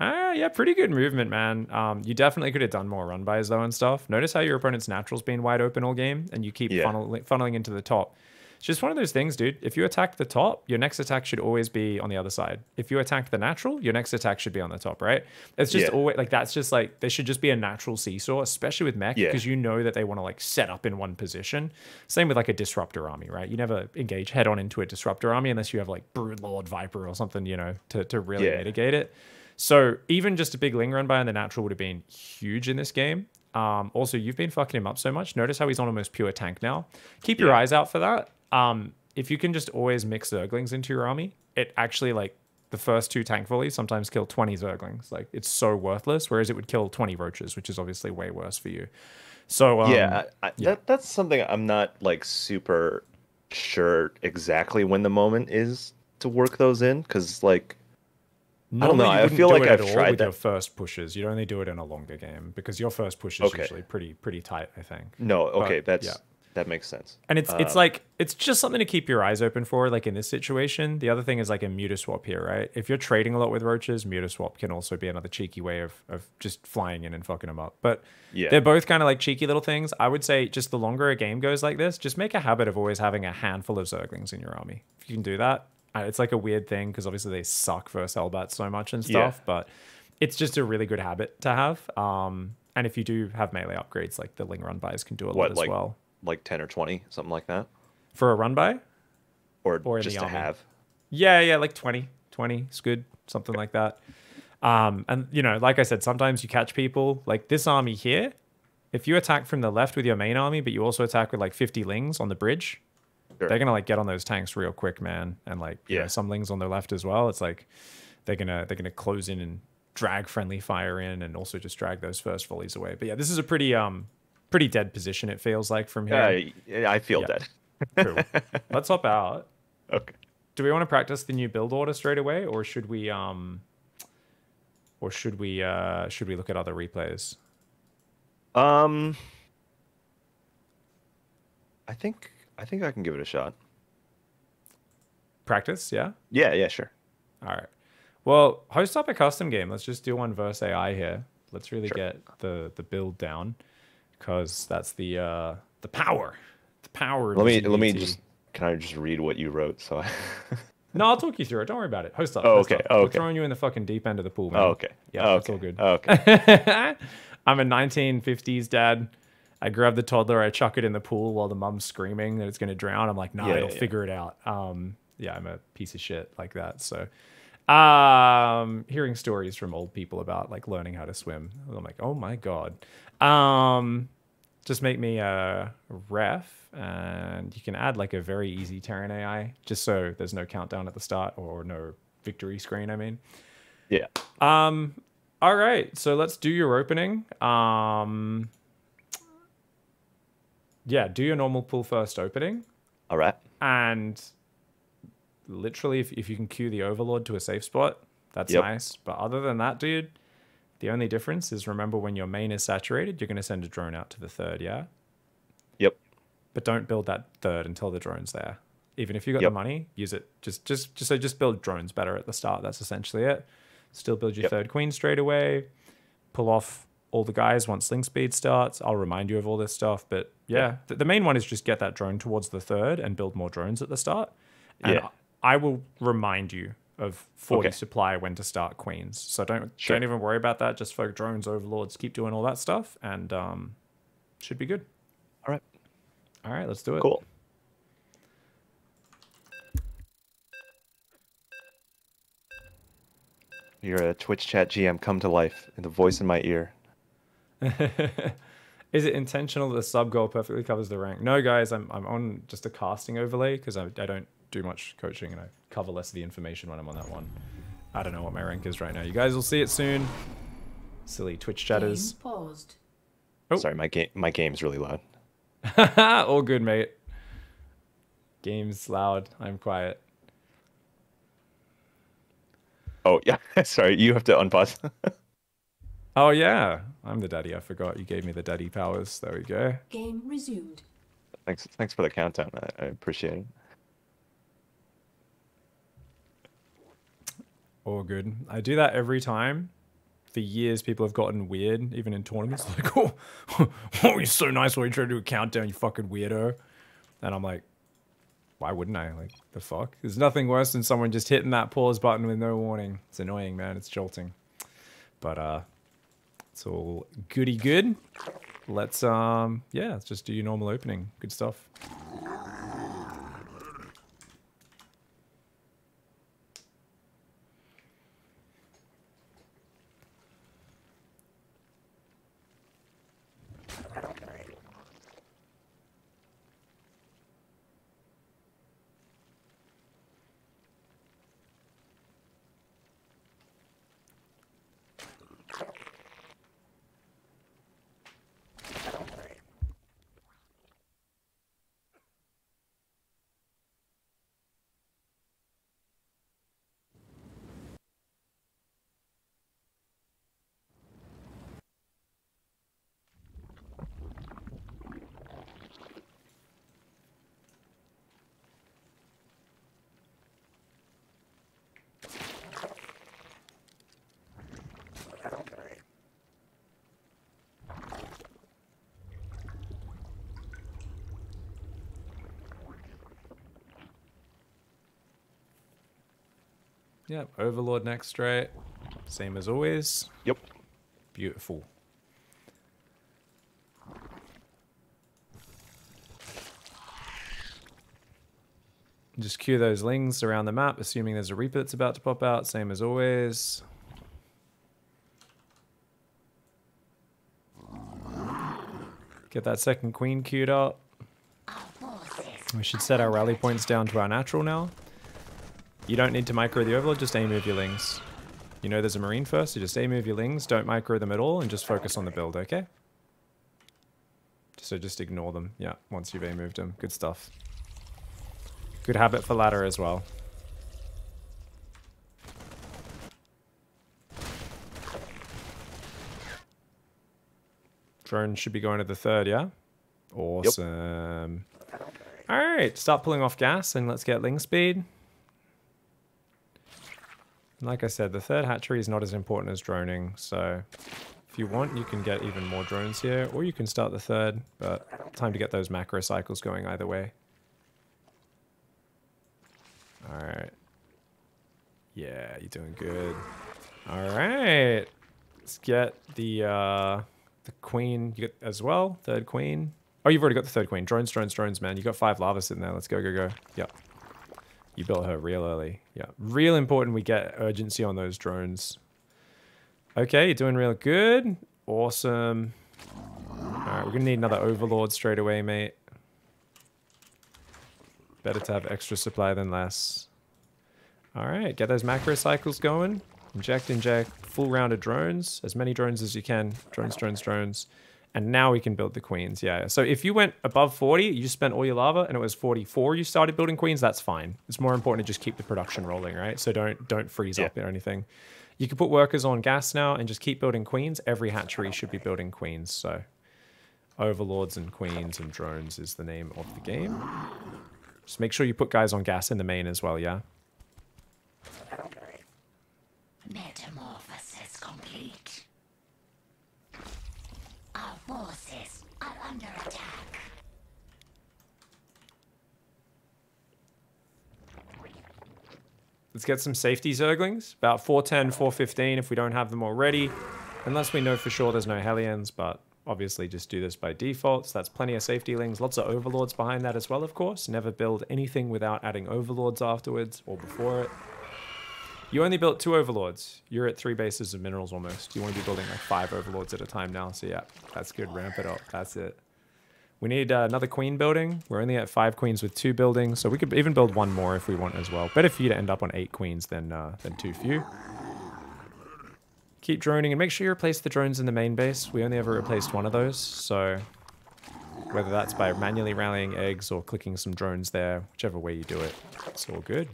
Ah, yeah, pretty good movement, man. Um, you definitely could have done more run bys though and stuff. Notice how your opponent's natural's been wide open all game, and you keep Yeah. funneling, funneling into the top. It's just one of those things, dude. If you attack the top, your next attack should always be on the other side. If you attack the natural, your next attack should be on the top, right? It's just Yeah. always like that's just like there should just be a natural seesaw, especially with mech, Yeah. because you know that they want to like set up in one position. Same with like a disruptor army, right? You never engage head on into a disruptor army unless you have like Brood Lord Viper or something, you know, to, to really Yeah. mitigate it. So even just a big ling run by on the natural would have been huge in this game. Um, also, you've been fucking him up so much. Notice how he's on almost pure tank now. Keep your eyes out for that. Um, if you can just always mix zerglings into your army, it actually like the first two tank volleys sometimes kill 20 zerglings. Like it's so worthless, whereas it would kill 20 roaches, which is obviously way worse for you. So um, yeah, I, I, That, that's something I'm not like super sure exactly when the moment is to work those in because like I don't know, I feel like I've all tried with your first pushes. You'd only do it in a longer game because your first push is Okay. usually pretty pretty tight. I think. no okay But, that's yeah. That makes sense And it's it's Um, like it's just something to keep your eyes open for, like in this situation. The other thing is like a Mutaswap here, right? If you're trading a lot with roaches, Mutaswap can also be another cheeky way of of just flying in and fucking them up. But Yeah. they're both kind of like cheeky little things. I would say just the longer a game goes like this, just make a habit of always having a handful of Zerglings in your army. If you can do that, it's like a weird thing because obviously they suck versus Hellbats so much and Yeah. stuff, but it's just a really good habit to have. Um, and if you do have melee upgrades, like the Ling Run buys can do a lot as like well. Like 10 or 20 something like that For a run by, or, Or just to army. have Yeah, yeah, like 20. 20 is good, something like that. Um, and you know, like I said, sometimes you catch people like this army here. If you attack from the left with your main army, but you also attack with like 50 lings on the bridge, Sure. they're gonna like get on those tanks real quick, man. And like you know, Yeah. some lings on their left as well. It's like they're gonna they're gonna close in and drag friendly fire in, and also just drag those first volleys away. But yeah, this is a pretty um pretty dead position. It feels like from here. yeah I feel Yeah. dead Cool. Let's hop out. okay do we want to practice the new build order straight away or should we um or should we uh should we look at other replays um I think I think I can give it a shot practice yeah yeah yeah sure all right well host up a custom game let's just do one versus ai here let's really Sure. get the the build down because that's the uh the power the power let me let me just can I just read what you wrote so I no i'll talk you through it don't worry about it host up Oh, host okay, up. oh, we're throwing you in the fucking deep end of the pool man. oh okay yeah oh, it's okay. all good oh, okay I'm a 1950s dad. I grab the toddler, I chuck it in the pool while the mum's screaming that it's going to drown. I'm like, nah, Yeah, it'll yeah. figure it out. Um, yeah, I'm a piece of shit like that. So, um, hearing stories from old people about like learning how to swim, I'm like, oh my god. Um, just make me a ref, and you can add like a very easy Terran AI, just so there's no countdown at the start or no victory screen. I mean. yeah Um. All right. So let's do your opening. Um. Yeah, do your normal pool first opening, all right and literally, if if you can queue the overlord to a safe spot, that's Yep. nice. But other than that, dude, the only difference is remember when your main is saturated, you're going to send a drone out to the third. Yeah, yep but don't build that third until the drone's there. Even if you got Yep. the money, use it. Just just just so just build drones better at the start. That's essentially it. Still build your Yep. third queen straight away. Pull off all the guys once sling speed starts. I'll remind you of all this stuff, but yeah, the, the main one is just get that drone towards the third and build more drones at the start. And Yeah. I will remind you of 40 Okay. supply when to start queens. So don't Sure. don't even worry about that. Just for drones, overlords, keep doing all that stuff, and um, should be good. all right All right, let's do it. cool You're a Twitch chat GM come to life in the voice in my ear. Is it intentional that the sub goal perfectly covers the rank? No, guys, I'm I'm on just a casting overlay because I, I don't do much coaching and I cover less of the information when I'm on that one. I don't know what my rank is right now. You guys will see it soon. Silly Twitch chatters. Game paused. Oh. Sorry, my game my game's really loud. All good, mate. Game's loud. I'm quiet. Oh yeah, sorry. You have to unpause. Oh yeah, I'm the daddy. I forgot you gave me the daddy powers. There we go. Game resumed. Thanks, thanks for the countdown. I, I appreciate it. All good. I do that every time. For years, people have gotten weird, even in tournaments. Like, oh, oh, you're so nice when you try to do a countdown, you fucking weirdo. And I'm like, why wouldn't I? Like, the fuck? There's nothing worse than someone just hitting that pause button with no warning. It's annoying, man. It's jolting. But, uh, it's all goody good. Let's, um, yeah, let's just do your normal opening. Good stuff. Yep, Overlord next straight. Same as always. Yep. Beautiful. Just queue those lings around the map, assuming there's a Reaper that's about to pop out, same as always. Get that second queen queued up. We should set our rally points down to our natural now. You don't need to micro the overlord, just aim move your lings. You know there's a marine first, so just aim move your lings, don't micro them at all, and just focus on the build, okay? So just ignore them, yeah, once you've aim moved them. Good stuff. Good habit for ladder as well. Drone should be going to the third, yeah? Awesome. Yep. Alright, start pulling off gas and let's get ling speed. Like I said, the third hatchery is not as important as droning, so if you want, you can get even more drones here, or you can start the third, but time to get those macro cycles going either way. Alright. Yeah, you're doing good. Alright. Let's get the uh the queen you get as well. Third queen. Oh, you've already got the third queen. Drones, drones, drones, man. You got five larva sitting there. Let's go, go, go. Yep. You built her real early. Yeah. Real important we get urgency on those drones. Okay, you're doing real good. Awesome. Alright, we're gonna need another overlord straight away, mate. Better to have extra supply than less. Alright, get those macro cycles going. Inject, inject, full round of drones. As many drones as you can. Drones, drones, drones. And now we can build the queens. Yeah. So if you went above 40, you spent all your larva and it was 44 you started building queens, that's fine. It's more important to just keep the production rolling, right? So don't don't freeze Yeah. up or anything. You can put workers on gas now and just keep building queens. Every hatchery should be building queens. So overlords and queens and drones is the name of the game. Just make sure you put guys on gas in the main as well, yeah? Metamorphosis complete. Our forces are under attack. Let's get some safety zerglings. About 410, 415 if we don't have them already. Unless we know for sure there's no Hellions, but obviously just do this by default. So that's plenty of safety lings. Lots of overlords behind that as well, of course. Never build anything without adding overlords afterwards or before it. You only built two overlords. You're at three bases of minerals almost. You want to be building like five overlords at a time now. So yeah, that's good. Ramp it up. That's it. We need uh, another queen building. We're only at five queens with two buildings, so we could even build one more if we want as well. Better for you to end up on eight queens than uh, than too few. Keep droning and make sure you replace the drones in the main base. We only ever replaced one of those, so whether that's by manually rallying eggs or clicking some drones there, whichever way you do it, it's all good.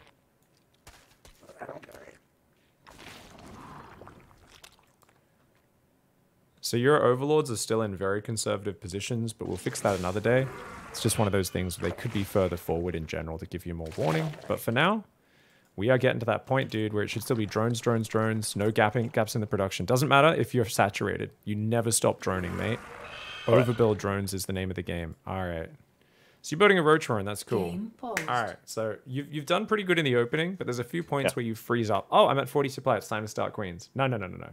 So your overlords are still in very conservative positions, but we'll fix that another day. It's just one of those things where they could be further forward in general to give you more warning. But for now, we are getting to that point, dude, where it should still be drones, drones, drones, no gapping, gaps in the production. Doesn't matter if you're saturated. You never stop droning, mate. Overbuild drones is the name of the game. All right. So you're building a roach warren. That's cool. Game paused. All right. So you've, you've done pretty good in the opening, but there's a few points Yeah. where you freeze up. Oh, I'm at 40 supply. It's time to start queens. No, no, no, no, no.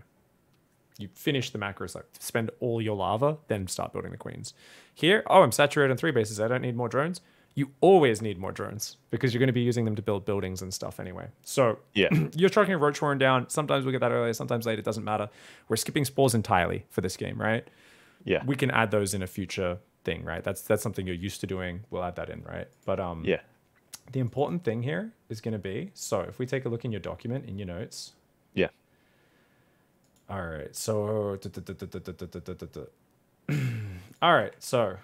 You finish the macros, like spend all your larva, then start building the queens. Here, oh, I'm saturated on three bases. I don't need more drones. You always need more drones because you're going to be using them to build buildings and stuff anyway. So Yeah. you're trucking a roach warren down. Sometimes we'll get that earlier, sometimes late. It doesn't matter. We're skipping spores entirely for this game, right? Yeah. We can add those in a future thing, right? That's that's something you're used to doing. We'll add that in, right? But um, yeah. the important thing here is going to be so if we take a look in your document in your notes. All right, so all right, so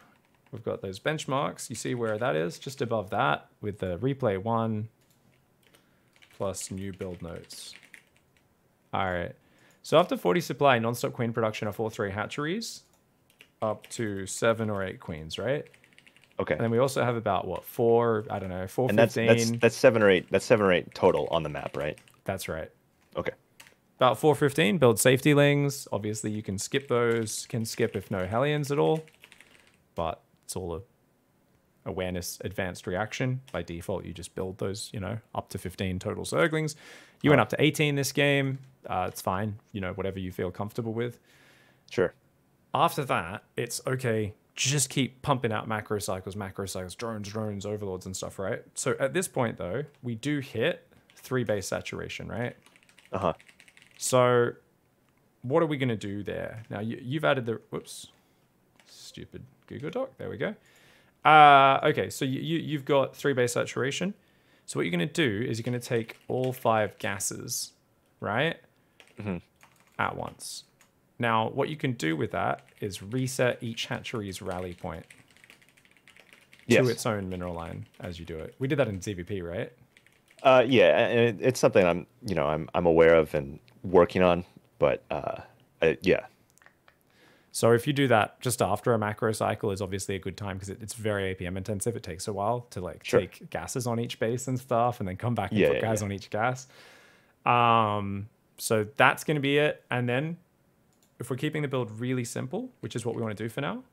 we've got those benchmarks. You see where that is, just above that, with the replay one plus new build notes. All right, so after 40 supply, non-stop queen production of all three hatcheries, up to seven or eight queens, right? Okay. And then we also have about what four? I don't know, four And that's that's that's seven or eight. That's seven or eight total on the map, right? That's right. Okay. About 415, build safety lings. Obviously, you can skip those. Can skip if no Hellions at all. But it's all a awareness advanced reaction. By default, you just build those, you know, up to 15 total Zerglings. You went up to 18 this game. Uh, it's fine. You know, whatever you feel comfortable with. Sure. After that, it's okay. Just keep pumping out macro cycles, macro cycles, drones, drones, overlords, and stuff, right? So at this point, though, we do hit three base saturation, right? Uh huh. So, what are we going to do there? Now, you, you've added the. Whoops. Stupid Google Doc. There we go. Uh, okay, so you, you, you've got three base saturation. So, what you're going to do is you're going to take all five gases, right? At once. Now, what you can do with that is reset each hatchery's rally point Yes. to its own mineral line as you do it. We did that in ZVP, right? Uh, yeah, it, it's something I'm, you know, I'm I'm aware of and working on, but uh, I, yeah, So if you do that just after a macro cycle is obviously a good time because it, it's very APM intensive. It takes a while to like Sure. take gases on each base and stuff and then come back and Yeah, put yeah, gas yeah. on each gas. Um, so that's going to be it. And then if we're keeping the build really simple, which is what we want to do for now,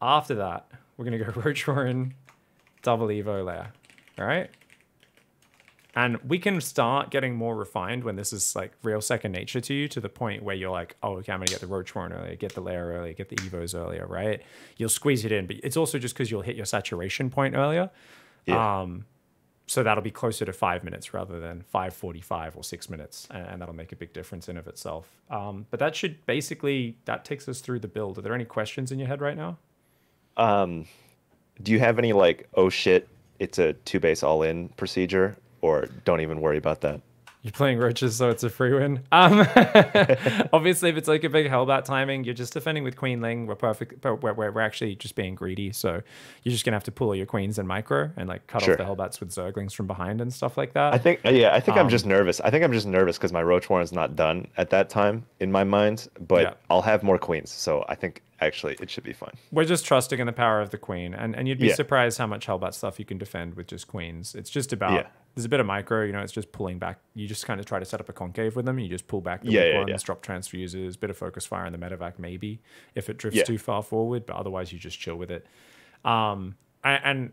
after that, we're going to go Roach double Evo lair. All right. And we can start getting more refined when this is like real second nature to you to the point where you're like, oh, okay, I'm gonna get the Roach Warren earlier, get the lair earlier, get the Evos earlier, right? You'll squeeze it in, but it's also just because you'll hit your saturation point earlier. yeah, Um, so that'll be closer to five minutes rather than 545 or six minutes, and, and that'll make a big difference in of itself. Um, but that should basically that takes us through the build. Are there any questions in your head right now? Um, do you have any like, oh shit, it's a two base all in procedure, or don't even worry about that? You're playing roaches, so it's a free win. Um, obviously, if it's like a big hellbat timing, you're just defending with Queen Ling. We're perfect. but We're, we're, actually just being greedy, so you're just gonna have to pull all your queens and micro and like cut Sure. off the hellbats with Zerglings from behind and stuff like that. I think, uh, yeah, I think I'm Um, just nervous. I think I'm just nervous because my Roach Warren's not done at that time in my mind, but Yeah. I'll have more queens, so I think actually it should be fine. we're just trusting in the power of the queen, and and you'd be Yeah. surprised how much hellbat stuff you can defend with just queens. It's just about Yeah. There's a bit of micro, you know. It's just pulling back. You just kind of try to set up a concave with them. You just pull back the Yeah, weak yeah, ones, yeah. drop transfusers, bit of focus fire in the medevac maybe if it drifts Yeah. too far forward, but otherwise you just chill with it. Um, and, and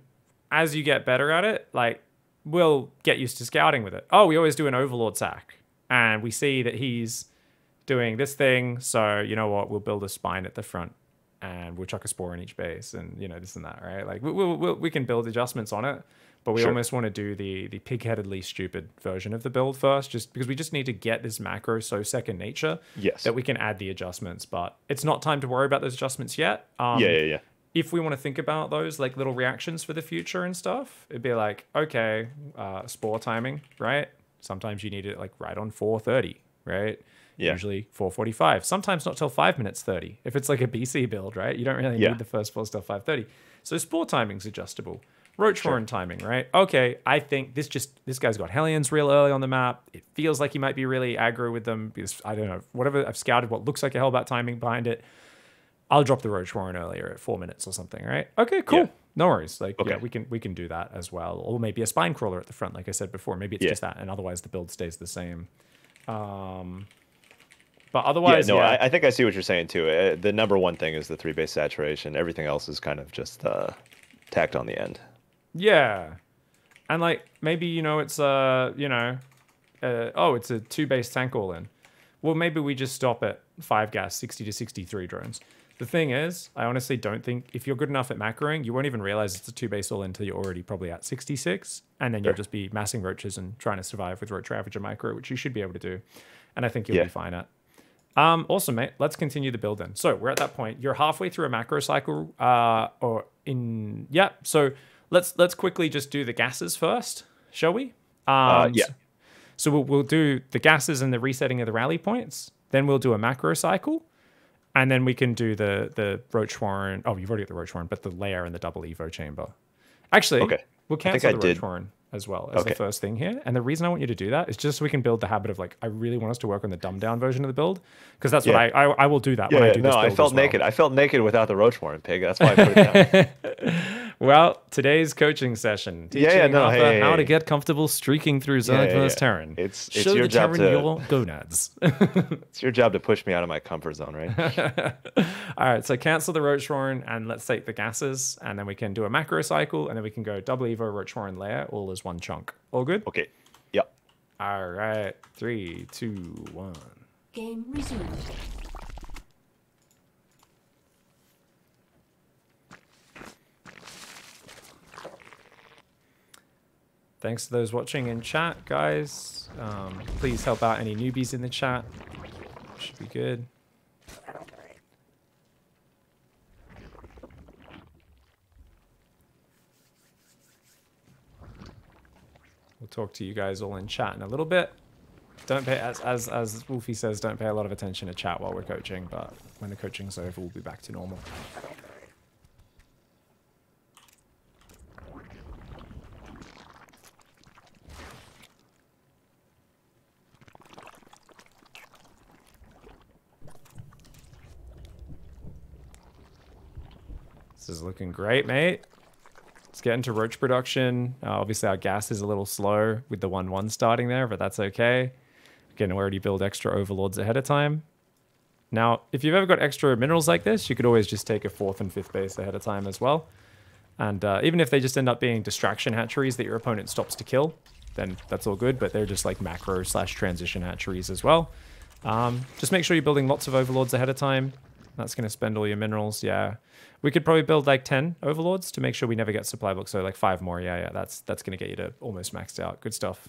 as you get better at it, like we'll get used to scouting with it. Oh, we always do an overlord sack, and we see that he's doing this thing. So you know what? We'll build a spine at the front, and we'll chuck a spore in each base, and you know this and that, right? Like we we we we can build adjustments on it, but we Sure. almost want to do the the pig-headedly stupid version of the build first, just because we just need to get this macro so second nature Yes. that we can add the adjustments. But it's not time to worry about those adjustments yet. Um, yeah, yeah, yeah. if we want to think about those like little reactions for the future and stuff, it'd be like, okay, uh, spore timing, right? Sometimes you need it like right on 4:30, right? Yeah. Usually 4:45. Sometimes not till five minutes 30. If it's like a BC build, right? You don't really Yeah. need the first spore till 5:30. So spore timing's adjustable. Roach Warren timing, right? Okay, I think this just this guy's got Hellions real early on the map. It feels like he might be really aggro with them because I don't know whatever I've scouted what looks like a Hellbat timing behind it. I'll drop the Roach Warren earlier at four minutes or something, right? Okay, cool. Yeah. No worries. Like, yeah, we can we can do that as well, or maybe a spine crawler at the front, like I said before. Maybe it's Yeah. just that, and otherwise the build stays the same. Um, but Yeah, otherwise, no, yeah, I, I think I see what you're saying too. Uh, the number one thing is the three base saturation. Everything else is kind of just uh, tacked on the end. Yeah. And like maybe you know it's uh you know uh, oh it's a two base tank all in. Well maybe we just stop at five gas 60 to 63 drones. The thing is, I honestly don't think if you're good enough at macroing, you won't even realize it's a two base all in until you're already probably at 66, and then you'll just be massing roaches and trying to survive with roach ravage and micro, which you should be able to do, and I think you'll Yeah. be fine at. Um, awesome, mate. Let's continue the build then. So we're at that point. You're halfway through a macro cycle, uh, or in yeah. So let's let's quickly just do the gases first, shall we? Um, Uh, yeah. So we'll we'll do the gases and the resetting of the rally points. Then we'll do a macro cycle, and then we can do the the roach warren. Oh, you've already got the roach warren, but the lair and the double evo chamber. Actually, Okay. we'll I cancel I the roach did. warren as well as Okay. the first thing here. And the reason I want you to do that is just so we can build the habit of like, I really want us to work on the dumbed down version of the build because that's what I, I I will do that Yeah, when I do no, this I felt well. naked. I felt naked without the roach warren pig. That's why I put it down. Well, today's coaching session, teaching Yeah, yeah, no, Arthur hey, how hey, to get comfortable streaking through Yeah, yeah, Zergver's yeah. Terran. It's- it's Show your the job Terran to- your gonads. it's your job to push me out of my comfort zone, right? All right, so cancel the Roach Warren and let's take the gases, and then we can do a macro cycle, and then we can go double Evo Roach Warren lair all as one chunk. All good? Okay. Yep. All right, three, two, one. Game resumed. Thanks to those watching in chat, guys. Um, please help out any newbies in the chat. Should be good. We'll talk to you guys all in chat in a little bit. Don't pay as as as Wolfie says, don't pay a lot of attention to chat while we're coaching, but when the coaching's over, we'll be back to normal. This is looking great, mate. Let's get into roach production. Uh, obviously, our gas is a little slow with the 1 1 starting there, but that's okay. Again, We already build extra overlords ahead of time. Now, if you've ever got extra minerals like this, you could always just take a fourth and fifth base ahead of time as well. And uh, even if they just end up being distraction hatcheries that your opponent stops to kill, then that's all good. But they're just like macro slash transition hatcheries as well. Um, just make sure you're building lots of overlords ahead of time. That's going to spend all your minerals. Yeah, we could probably build like ten overlords to make sure we never get supply book. So like five more. Yeah, yeah. That's that's going to get you to almost maxed out. Good stuff.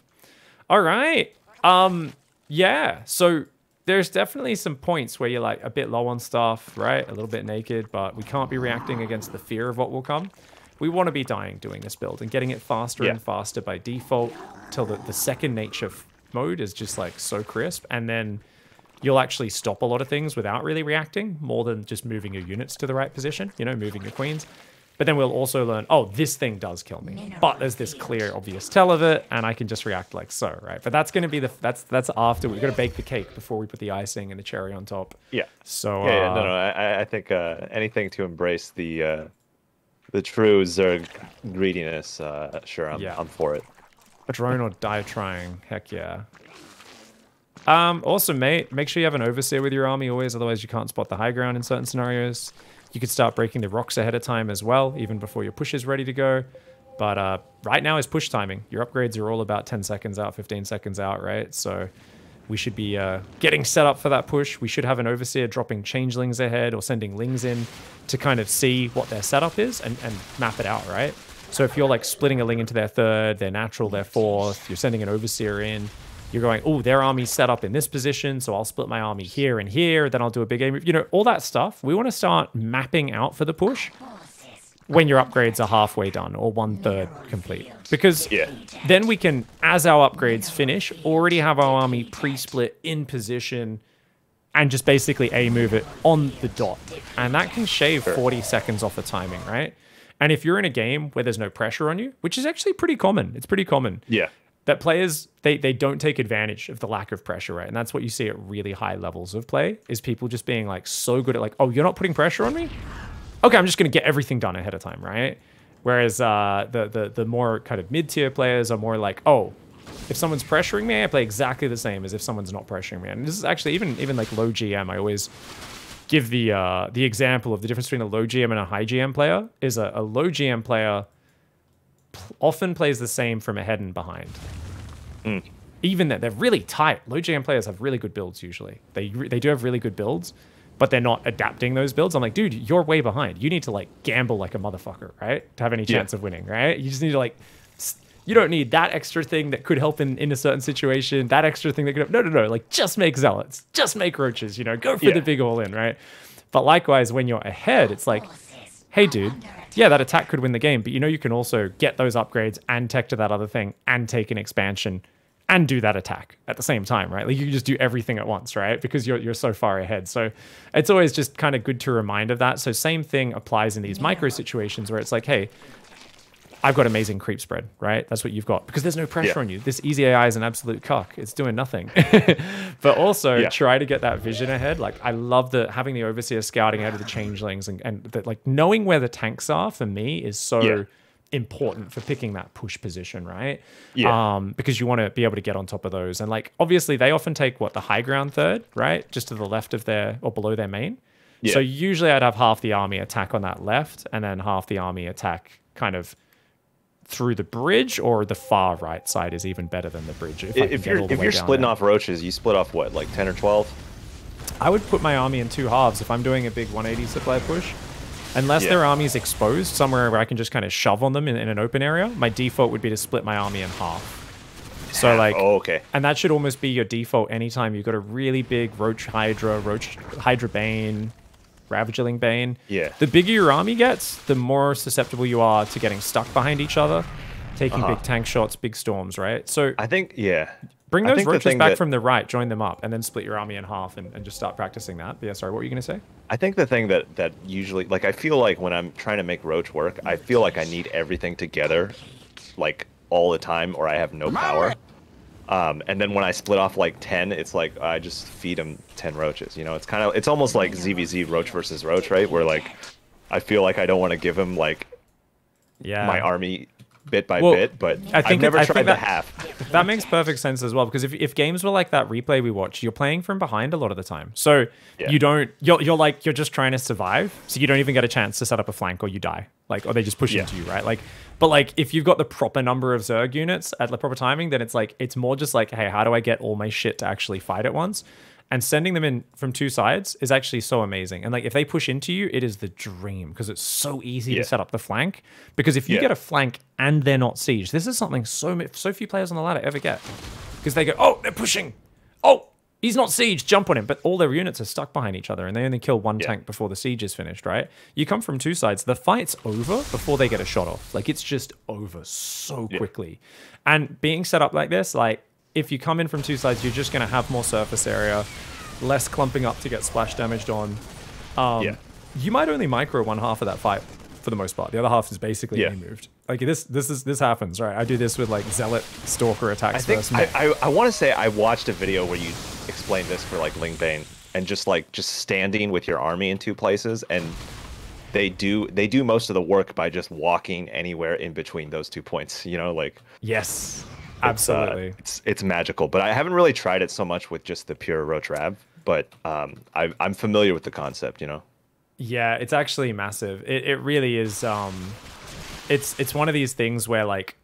All right. Um. Yeah. So there's definitely some points where you're like a bit low on stuff, right? A little bit naked, but we can't be reacting against the fear of what will come. We want to be dying doing this build and getting it faster Yeah. and faster by default till the, the second nature mode is just like so crisp. And then you'll actually stop a lot of things without really reacting more than just moving your units to the right position, you know, moving your queens. But then we'll also learn, oh, this thing does kill me, but there's this clear, obvious tell of it, and I can just react like so, right? But that's going to be the that's that's after we've got to bake the cake before we put the icing and the cherry on top. Yeah. So Yeah, yeah, uh, no, no. I, I think uh, anything to embrace the uh, the true Zerg greediness. Uh, sure, I'm, Yeah. I'm for it. A drone or die trying. Heck yeah. Um, awesome, mate. Make sure you have an overseer with your army always, otherwise you can't spot the high ground in certain scenarios. You could start breaking the rocks ahead of time as well, even before your push is ready to go. But uh, right now is push timing. Your upgrades are all about 10 seconds out, 15 seconds out, right? So we should be uh, getting set up for that push. We should have an overseer dropping changelings ahead or sending lings in to kind of see what their setup is and, and map it out, right? So if you're like splitting a ling into their third, their natural, their fourth, you're sending an overseer in, you're going, oh, their army's set up in this position, so I'll split my army here and here, then I'll do a big aim. You know, all that stuff. We want to start mapping out for the push when your upgrades are halfway done or one third complete. Because Yeah. then we can, as our upgrades finish, already have our army pre-split in position and just basically A move it on the dot. And that can shave 40 seconds off the timing, right? And if you're in a game where there's no pressure on you, which is actually pretty common, it's pretty common. Yeah. That players they they don't take advantage of the lack of pressure, right? And that's what you see at really high levels of play is people just being like so good at like, oh, you're not putting pressure on me. Okay, I'm just gonna get everything done ahead of time, right? Whereas uh, the the the more kind of mid tier players are more like, oh, if someone's pressuring me, I play exactly the same as if someone's not pressuring me. And this is actually even even like low GM. I always give the uh, the example of the difference between a low GM and a high GM player is a, a low GM player pl- often plays the same from ahead and behind. Mm. Even that they're really tight. Low GM players have really good builds usually. They they do have really good builds, but they're not adapting those builds. I'm like, dude, you're way behind. You need to like gamble like a motherfucker, right? To have any Yeah. chance of winning, right? You just need to like. You don't need that extra thing that could help in, in a certain situation. That extra thing that could help. No, no, no. Like just make zealots. Just make roaches. You know, go for Yeah. the big all in, right? But likewise, when you're ahead, it's like, hey, dude, yeah, that attack could win the game, but you know you can also get those upgrades and tech to that other thing and take an expansion and do that attack at the same time, right? Like you can just do everything at once, right? Because you're you're so far ahead. So it's always just kind of good to remind of that. So same thing applies in these micro situations where it's like, hey, I've got amazing creep spread, right? That's what you've got because there's no pressure Yeah. on you. This easy AI is an absolute cuck. It's doing nothing. but also Yeah. try to get that vision ahead. Like I love the having the overseer scouting out of the changelings and, and that like knowing where the tanks are for me is so Yeah. important for picking that push position, right? Yeah. Um, because you want to be able to get on top of those. And like obviously they often take what the high ground third, right? Just to the left of their or below their main. Yeah. So usually I'd have half the army attack on that left and then half the army attack kind of through the bridge or the far right side is even better than the bridge. If, If you're if you're splitting there. off roaches, you split off what, like ten or twelve? I would put my army in two halves if I'm doing a big 180 supply push. Unless Yeah. their army is exposed somewhere where I can just kind of shove on them in, in an open area, my default would be to split my army in half. So ah, like, Oh, okay. and that should almost be your default anytime you've got a really big Roach Hydra, Roach Hydra Bane, Ravageling Bane. Yeah. The bigger your army gets, the more susceptible you are to getting stuck behind each other, taking Uh-huh. big tank shots, big storms, right? So I think yeah. bring those roaches back that- from the right, join them up, and then split your army in half and, and just start practicing that. But yeah, sorry, what were you going to say? I think the thing that that usually like I feel like when I'm trying to make roach work, I feel like I need everything together, like all the time, or I have no power. Um, and then when I split off like ten, it's like I just feed them ten roaches. You know, it's kind of it's almost like ZVZ roach versus roach, right? Where like I feel like I don't want to give him like Yeah. my army bit by Well, bit, but I think have never I tried the half. that makes perfect sense as well because if, if games were like that replay we watch you're playing from behind a lot of the time so Yeah. you don't you're, you're like you're just trying to survive so you don't even get a chance to set up a flank or you die like or they just push Yeah. into you right like but like if you've got the proper number of zerg units at the proper timing then it's like it's more just like hey how do i get all my shit to actually fight at once and sending them in from two sides is actually so amazing. And like if they push into you it is the dream because it's so easy Yeah. to set up the flank. Because if you Yeah. get a flank and they're not siege this is something so so few players on the ladder ever get. Because they go oh they're pushing. Oh he's not siege jump on him. But all their units are stuck behind each other and they only kill one Yeah. tank before the siege is finished right? You come from two sides the fight's over before they get a shot off. Like it's just over so quickly. And being set up like this like if you come in from two sides you're just going to have more surface area less clumping up to get splash damaged on um, Yeah. you might only micro one half of that fight for the most part. The other half is basically Yeah. being moved. Like this, this is this happens, right? I do this with like zealot stalker attacks I think first. I, I, I want to say I watched a video where you explained this for like Ling Bane and just like just standing with your army in two places and they do they do most of the work by just walking anywhere in between those two points. You know, like yes, it's, uh, absolutely. it's it's magical. But I haven't really tried it so much with just the pure Roach Rab. But um, I, I'm familiar with the concept. You know. Yeah, it's actually massive. It it really is. Um, it's it's one of these things where like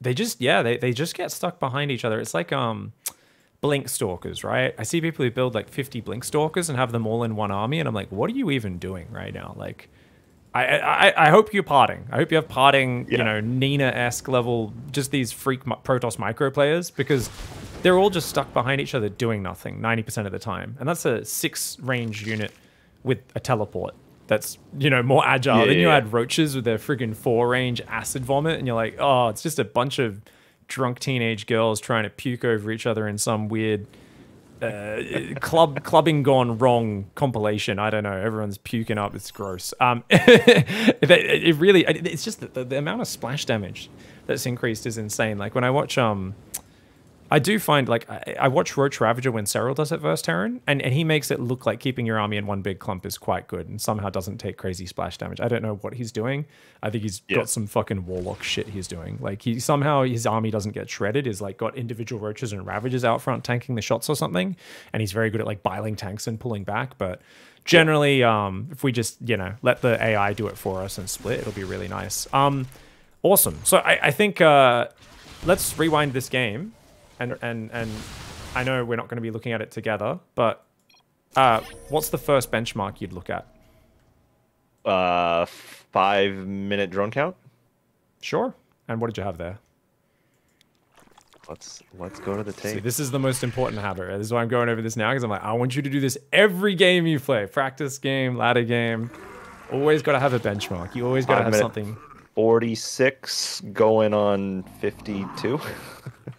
they just yeah they they just get stuck behind each other. It's like um. Blink stalkers, right? I see people who build like 50 blink stalkers and have them all in one army, and I'm like, what are you even doing right now? Like, I I, I hope you're Parting. I hope you have Parting, you know, Nina esque level, just these freak Protoss micro players because they're all just stuck behind each other doing nothing 90% of the time. And that's a six range unit with a teleport that's, you know, more agile. Yeah, then you yeah, add roaches with their friggin' four range acid vomit, and you're like, oh, it's just a bunch of drunk teenage girls trying to puke over each other in some weird uh, club clubbing gone wrong compilation. I don't know. Everyone's puking up. It's gross. Um, it, it really, it's just the, the amount of splash damage that's increased is insane. Like when I watch um I do find like I, I watch Roach Ravager when Serral does it versus Terran, and, and he makes it look like keeping your army in one big clump is quite good, and somehow doesn't take crazy splash damage. I don't know what he's doing. I think he's Yeah. got some fucking warlock shit he's doing. Like he somehow his army doesn't get shredded. Is like got individual roaches and ravagers out front tanking the shots or something, and he's very good at like biling tanks and pulling back. But generally, um, if we just you know let the AI do it for us and split, it'll be really nice. Um, awesome. So I, I think uh, let's rewind this game and and and I know we're not going to be looking at it together, but uh, what's the first benchmark you'd look at? Uh, five minute drone count. Sure. And what did you have there? Let's let's go to the See, tape. this is the most important habit. This is why I'm going over this now because I'm like, I want you to do this every game you play. Practice game, ladder game. Always got to have a benchmark. You always got to have something. Forty six going on fifty two.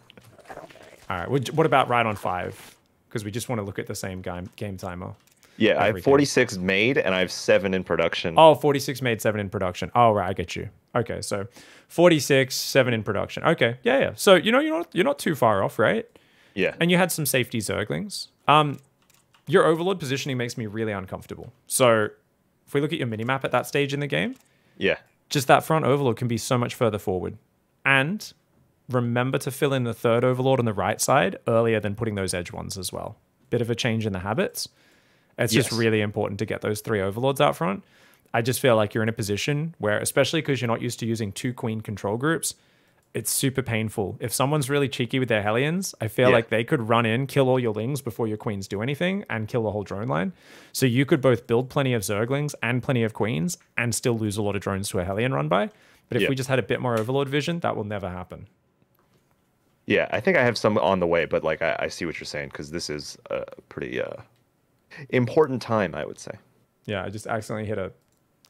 All right. What what about right on five? Because we just want to look at the same game game timer. Yeah, I have game. 46 made and I have seven in production. Oh, 46 made, 7 in production. Oh, right, I get you. Okay, so 46, 7 in production. Okay, yeah, yeah. So, you know, you're not you're not too far off, right? yeah. And you had some safety zerglings. Um your overlord positioning makes me really uncomfortable. So, if we look at your minimap at that stage in the game, yeah. just that front overlord can be so much further forward. And remember to fill in the third overlord on the right side earlier than putting those edge ones as well. Bit of a change in the habits. It's just really important to get those three overlords out front. I just feel like you're in a position where, especially because you're not used to using two queen control groups, it's super painful. If someone's really cheeky with their Hellions, I feel Yeah. like they could run in, kill all your lings before your queens do anything, and kill the whole drone line. So you could both build plenty of Zerglings and plenty of queens and still lose a lot of drones to a Hellion run by. But if Yeah. we just had a bit more Overlord vision, that will never happen. Yeah, I think I have some on the way, but like I, I see what you're saying because this is a pretty uh, important time, I would say. Yeah, I just accidentally hit a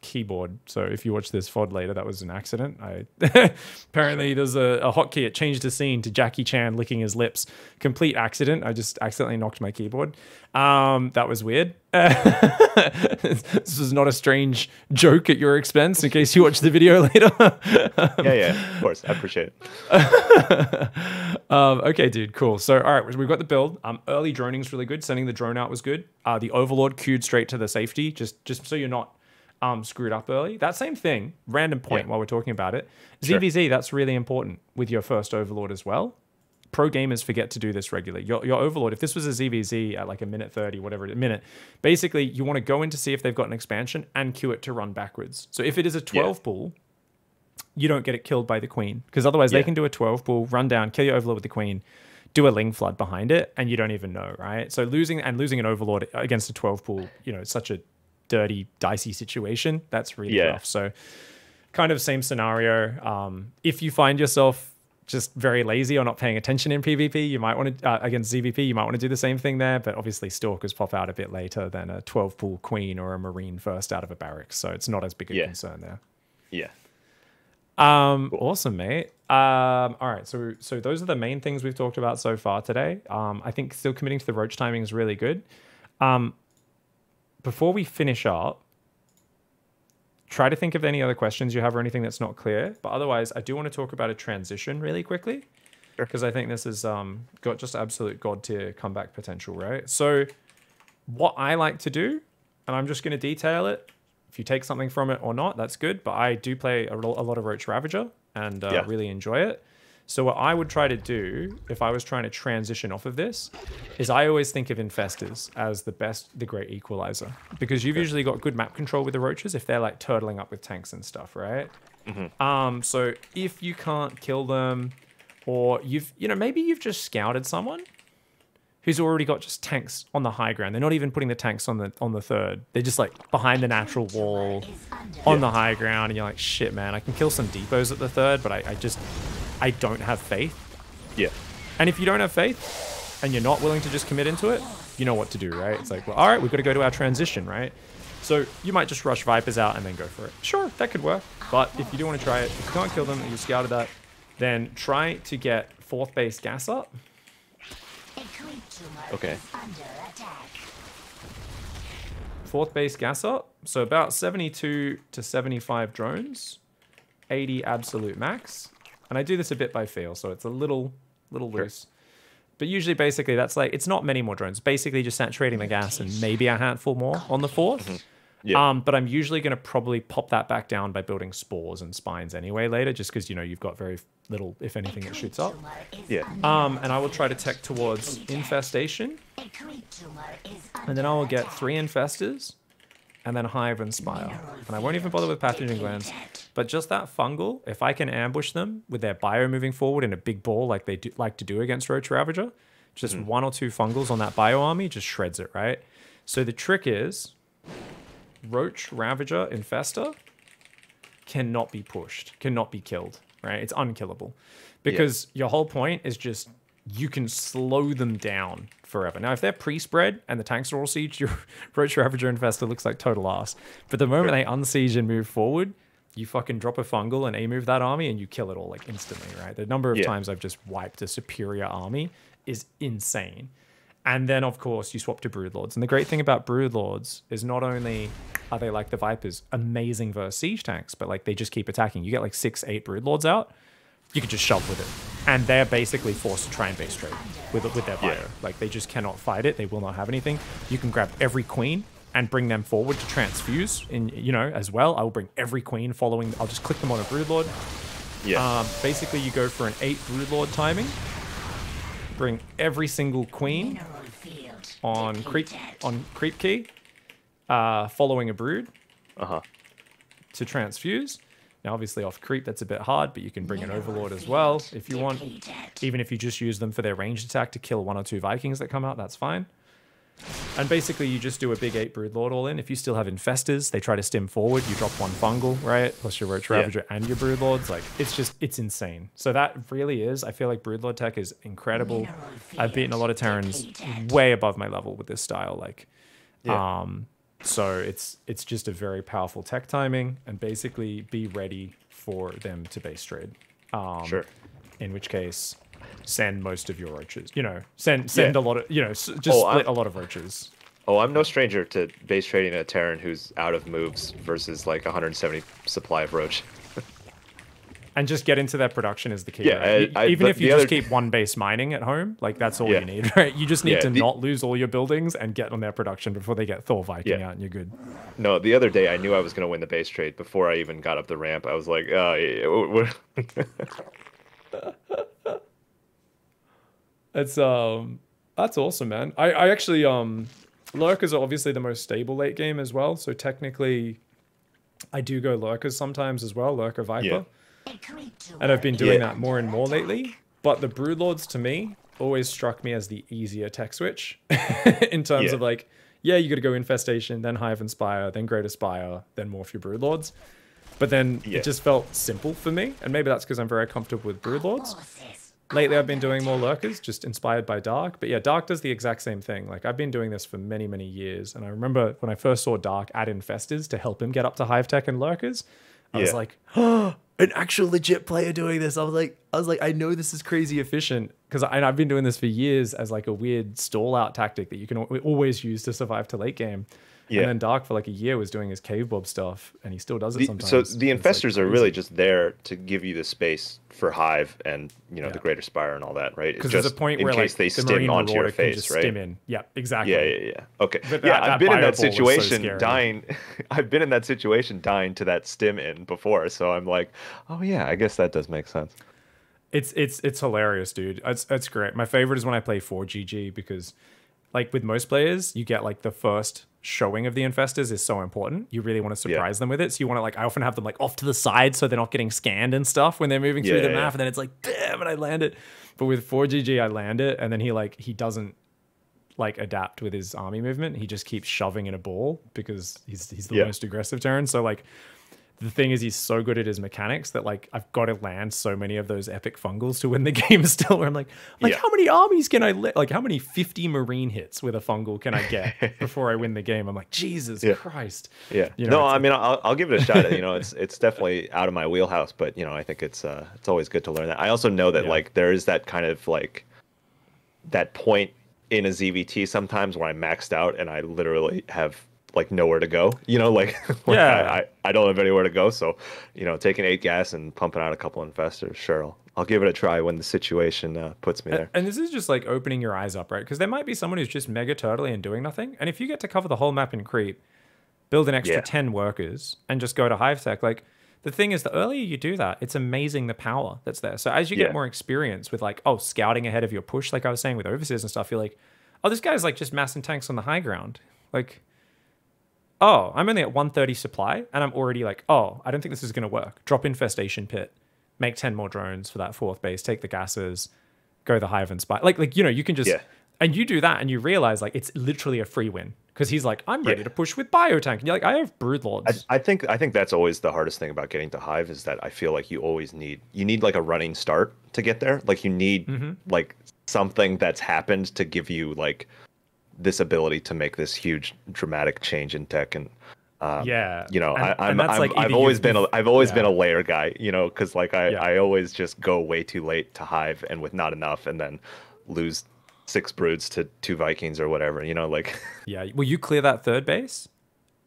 keyboard. So if you watch this VOD later, that was an accident. I apparently there's a, a hotkey. It changed the scene to Jackie Chan licking his lips. Complete accident. I just accidentally knocked my keyboard. Um, that was weird. this is not a strange joke at your expense. In case you watch the video later. Yeah, yeah, of course. I appreciate it. Um, okay, dude, cool. So, all right, we've got the build. Um, early droning's really good. Sending the drone out was good. Uh, the overlord queued straight to the safety, just just so you're not um, screwed up early. That same thing. Random point Yeah. while we're talking about it. Sure. ZVZ, that's really important with your first overlord as well. Pro gamers forget to do this regularly. Your, your overlord, if this was a ZVZ at like a minute 30, whatever, a minute, basically you want to go in to see if they've got an expansion and queue it to run backwards. So if it is a 12 pool, you don't get it killed by the queen because otherwise they can do a 12 pool, run down kill your overlord with the queen do a ling flood behind it and you don't even know right so losing and losing an overlord against a 12 pool you know it's such a dirty dicey situation that's really Yeah. rough so kind of same scenario um, if you find yourself just very lazy or not paying attention in PvP, you might want to uh, against ZVP, you might want to do the same thing there. But obviously, stalkers pop out a bit later than a 12 pool queen or a marine first out of a barracks, so it's not as big a Yeah. concern there. Yeah. Um, awesome, mate. Um, all right, so so those are the main things we've talked about so far today. Um, I think still committing to the roach timing is really good. Um, before we finish up, try to think of any other questions you have or anything that's not clear. But otherwise, I do want to talk about a transition really quickly because I think this has um, got just absolute god tier comeback potential, right? So, what I like to do, and I'm just going to detail it. If you take something from it or not, that's good. But I do play a, a lot of Roach Ravager and uh, Yeah. really enjoy it. So what I would try to do if I was trying to transition off of this is I always think of infestors as the best, the great equalizer because you've usually got good map control with the roaches if they're like turtling up with tanks and stuff, right? Um, so if you can't kill them, or you've, you know, maybe you've just scouted someone who's already got just tanks on the high ground. They're not even putting the tanks on the on the third. They're just like behind the natural wall on the high ground, and you're like, shit, man, I can kill some depots at the third, but I, I just, I don't have faith. Yeah. And if you don't have faith, and you're not willing to just commit into it, you know what to do, right? It's like, well, all right, we've got to go to our transition, right? So you might just rush Vipers out and then go for it. Sure, that could work. But if you do want to try it, if you can't kill them and you scouted that, then try to get fourth base gas up Okay. Fourth base gas up. So about 72 to 75 drones, 80 absolute max. And I do this a bit by feel, so it's a little little Sure. loose. But usually basically that's like it's not many more drones. Basically just saturating the gas and maybe a handful more on the 4th Yeah. Um, but I'm usually going to probably pop that back down by building spores and spines anyway later, just because you know you've got very little, if anything, that shoots up. Yeah. Um, and I will try to tech towards infestation, and then I will get three infestors, and then hive and spire. And I won't even bother with pathogen glands, but just that fungal. If I can ambush them with their bio moving forward in a big ball like they do, like to do against Roach Ravager, just mm-hmm. one or two fungals on that bio army just shreds it, right? So the trick is Roach Ravager Infestor cannot be pushed, cannot be killed, right? It's unkillable. Because your whole point is just you can slow them down forever. Now, if they're pre-spread and the tanks are all siege, your Roach Ravager Infestor looks like total ass. But the moment they unsiege and move forward, you fucking drop a fungal and A-move that army and you kill it all like instantly, right? The number of Yeah. times I've just wiped a superior army is insane. And then, of course, you swap to Broodlords. And the great thing about Broodlords is not only are they like the Vipers, amazing versus siege tanks, but like they just keep attacking. You get like six, eight Broodlords out, you can just shove with it. And they're basically forced to try and base trade with, with their bio. Yeah. Like they just cannot fight it. They will not have anything. You can grab every queen and bring them forward to transfuse in you know as well. I will bring every queen following I'll just click them on a broodlord. Yeah. Um, basically, you go for an eight broodlord timing. Bring every single queen on creep on creep key, uh, following a brood Uh huh. to transfuse. Now, obviously, off creep that's a bit hard, but you can bring an overlord as well if you want. Even if you just use them for their ranged attack to kill one or two Vikings that come out, that's fine. And basically, you just do a big eight broodlord all in. If you still have infestors, they try to stim forward. You drop one fungal, right? Plus your roach Yeah. ravager and your broodlords. Like it's just it's insane. So that really is. I feel like broodlord tech is incredible. I've beaten a lot of Terrans way above my level with this style. Like, Yeah. um, so it's it's just a very powerful tech timing, and basically be ready for them to base trade. Um, Sure. In which case, send most of your roaches. You know, send send Yeah. a lot of you know, just Oh, split I'm- a lot of roaches. Oh, I'm no stranger to base trading a Terran who's out of moves versus like 170 supply of Roach. And just get into their production is the key. Yeah, right? I- I- even if you just other- keep one base mining at home, like that's all Yeah. you need, right? You just need Yeah, to the- not lose all your buildings and get on their production before they get Thor Viking Yeah. out, and you're good. No, the other day I knew I was going to win the base trade before I even got up the ramp. I was like, oh, It's um that's awesome, man. I, I actually um lurkers are obviously the most stable late game as well. So technically I do go lurkers sometimes as well, lurker viper. Yeah. And I've been doing Yeah. that more and more lately. But the broodlords to me always struck me as the easier tech switch in terms Yeah. of like, yeah, you gotta go infestation, then hive and spire, then greater spire, then morph your broodlords. But then Yeah. it just felt simple for me, and maybe that's because I'm very comfortable with broodlords. Lately, I've been doing more lurkers, just inspired by Dark. But yeah, Dark does the exact same thing. Like, I've been doing this for many, many years. And I remember when I first saw Dark add Infestors to help him get up to Hive Tech and Lurkers, I was like, oh, an actual legit player doing this. I was like, I was like, I know this is crazy efficient because I've been doing this for years as like a weird stall out tactic that you can always use to survive to late game. Yeah. And then Dark for like a year was doing his cave bob stuff, and he still does it The- sometimes. so the It's, like, are really just there to give you the space for hive and you know Yeah. the greater spire and all that, right? Because there's a point in where case like they the stim onto your face, just right? stim in. Yeah, exactly. Yeah, yeah, yeah. Okay. But yeah, that- I've that been in that was so situation dying. I've been in that situation dying to that stim in before, so I'm like, oh yeah, I guess that does make sense. It's it's it's hilarious, dude. It's it's great. My favorite is when I play ForGG because like with most players, you get like the first showing of the infestors is so important. You really want to Yeah. surprise them with it. So you want to like I often have them like off to the side so they're not getting scanned and stuff when they're moving through the yeah, map yeah. and then it's like damn and I land it. But with ForGG I land it and then he like he doesn't like adapt with his army movement. He just keeps shoving in a ball because he's he's the Yeah. most aggressive Terran. So like the thing is he's so good at his mechanics that like I've got to land so many of those epic fungals to win the game still where I'm like like Yeah. how many armies can I li- like how many 50 marine hits with a fungal can I get before I win the game I'm like Jesus Yeah. Christ Yeah. You know, no, I mean, I'll, I'll give it a shot. you know, it's it's definitely out of my wheelhouse, but you know, I think it's uh it's always good to learn that. I also know that Yeah. like there is that kind of like that point in a ZVT sometimes where I'm maxed out and I literally have like nowhere to go. You know, like, like Yeah. I, I, I don't have anywhere to go. So, you know, taking eight gas and pumping out a couple infestors, sure, I'll, I'll give it a try when the situation uh, puts me there. And this is just like opening your eyes up, right? Because there might be someone who's just mega turtly and doing nothing. And if you get to cover the whole map in creep, build an extra Yeah. 10 workers, and just go to hive tech, like the thing is, the earlier you do that, it's amazing the power that's there. So as you get Yeah. more experience with like, oh, scouting ahead of your push, like I was saying with overseers and stuff, you're like, oh, this guy's like just massing tanks on the high ground. Like, oh, I'm only at 130 supply, and I'm already like, oh, I don't think this is going to work. Drop infestation pit, make 10 more drones for that fourth base, take the gases, go the hive and spy. Like, like you know, you can just Yeah. and you do that, and you realize like it's literally a free win because he's like, I'm ready Yeah. to push with biotank, and you're like, I have brood lords. I, I think I think that's always the hardest thing about getting to Hive is that I feel like you always need you need like a running start to get there. Like you need Mm-hmm. like something that's happened to give you like this ability to make this huge dramatic change in tech and um, Yeah, you know and- I, that's I'm like I've always been a, I've always been a lair guy you know because like I Yeah. I always just go way too late to Hive and with not enough and then lose six broods to two Vikings or whatever you know like Yeah. Well, you clear that third base,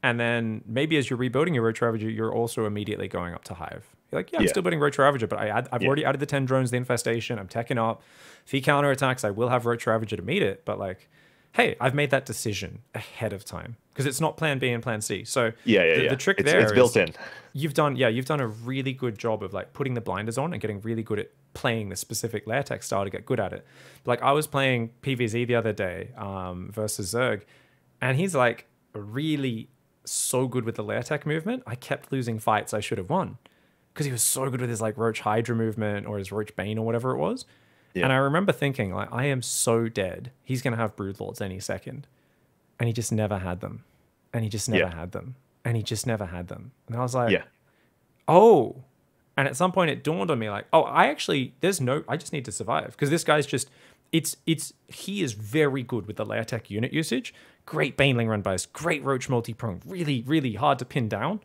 and then maybe as you're rebuilding your Roach Ravager, you're also immediately going up to Hive. You're like, yeah, I'm Yeah. still building Roach Ravager, but I add, I've Yeah. already added the 10 drones, the infestation, I'm teching up. If he counterattacks, I will have Roach Ravager to meet it. But like, hey, I've made that decision ahead of time because it's not plan B and plan C. So yeah yeah the, yeah. the trick it's, there it's built in. you've done yeah you've done a really good job of like putting the blinders on and getting really good at playing the specific lair tech style to get good at it. Like i was playing pvz the other day um, versus zerg and he's like really so good with the lair tech movement i kept losing fights i should have won because he was so good with his like roach hydra movement or his roach bane or whatever it was Yeah. and i remember thinking like i am so dead. He's going to have brood lords any second. And he just never had them. And he just never Yeah. had them. And he just never had them. And i was like yeah. oh. And at some point it dawned on me like oh i actually there's no i just need to survive. Because this guy's just it's it's he is very good with the lair tech unit usage. Great baneling run bys great roach multi-prong really really hard to pin down.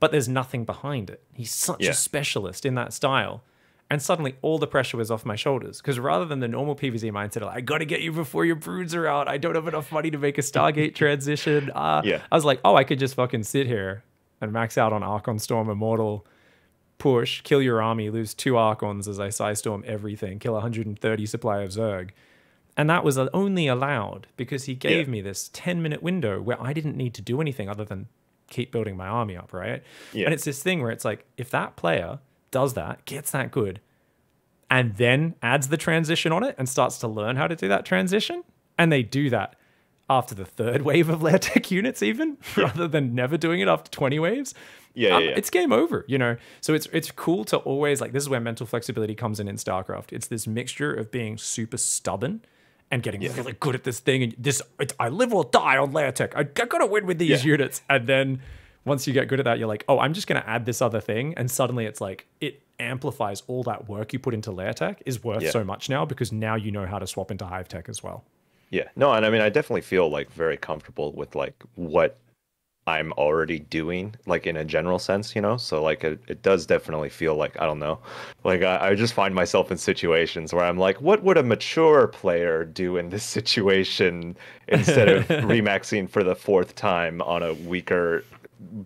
But there's nothing behind it. He's such Yeah. a specialist in that style and suddenly all the pressure was off my shoulders because rather than the normal PVZ mindset of I gotta get you before your broods are out, I don't have enough money to make a Stargate transition. Uh, Yeah. I was like, oh, I could just fucking sit here and max out on Archon Storm Immortal, push, kill your army, lose two Archons as I Psystorm everything, kill 130 supply of Zerg. And that was only allowed because he gave Yeah. me this 10 minute window where I didn't need to do anything other than keep building my army up, right? Yeah. And it's this thing where it's like, if that player does that, gets that good, and then adds the transition on it and starts to learn how to do that transition, and they do that after the third wave of lair tech units, even rather than never doing it after 20 waves. Yeah, um, yeah, yeah. it's game over, you know. So it's it's cool to always like this is where mental flexibility comes in in StarCraft. It's this mixture of being super stubborn and getting really good at this thing, and this it, I live or die on lair tech. I, I gotta win with these Yeah. units, and then once you get good at that, you're like, oh, I'm just gonna add this other thing, and suddenly it's like it amplifies all that work you put into lair tech is worth Yeah. so much now because now you know how to swap into hive tech as well. Yeah, no, and I mean, I definitely feel like very comfortable with like what I'm already doing, like in a general sense, you know. So like, it, it does definitely feel like I don't know, like I, I just find myself in situations where I'm like, what would a mature player do in this situation instead of remaxing for the fourth time on a weaker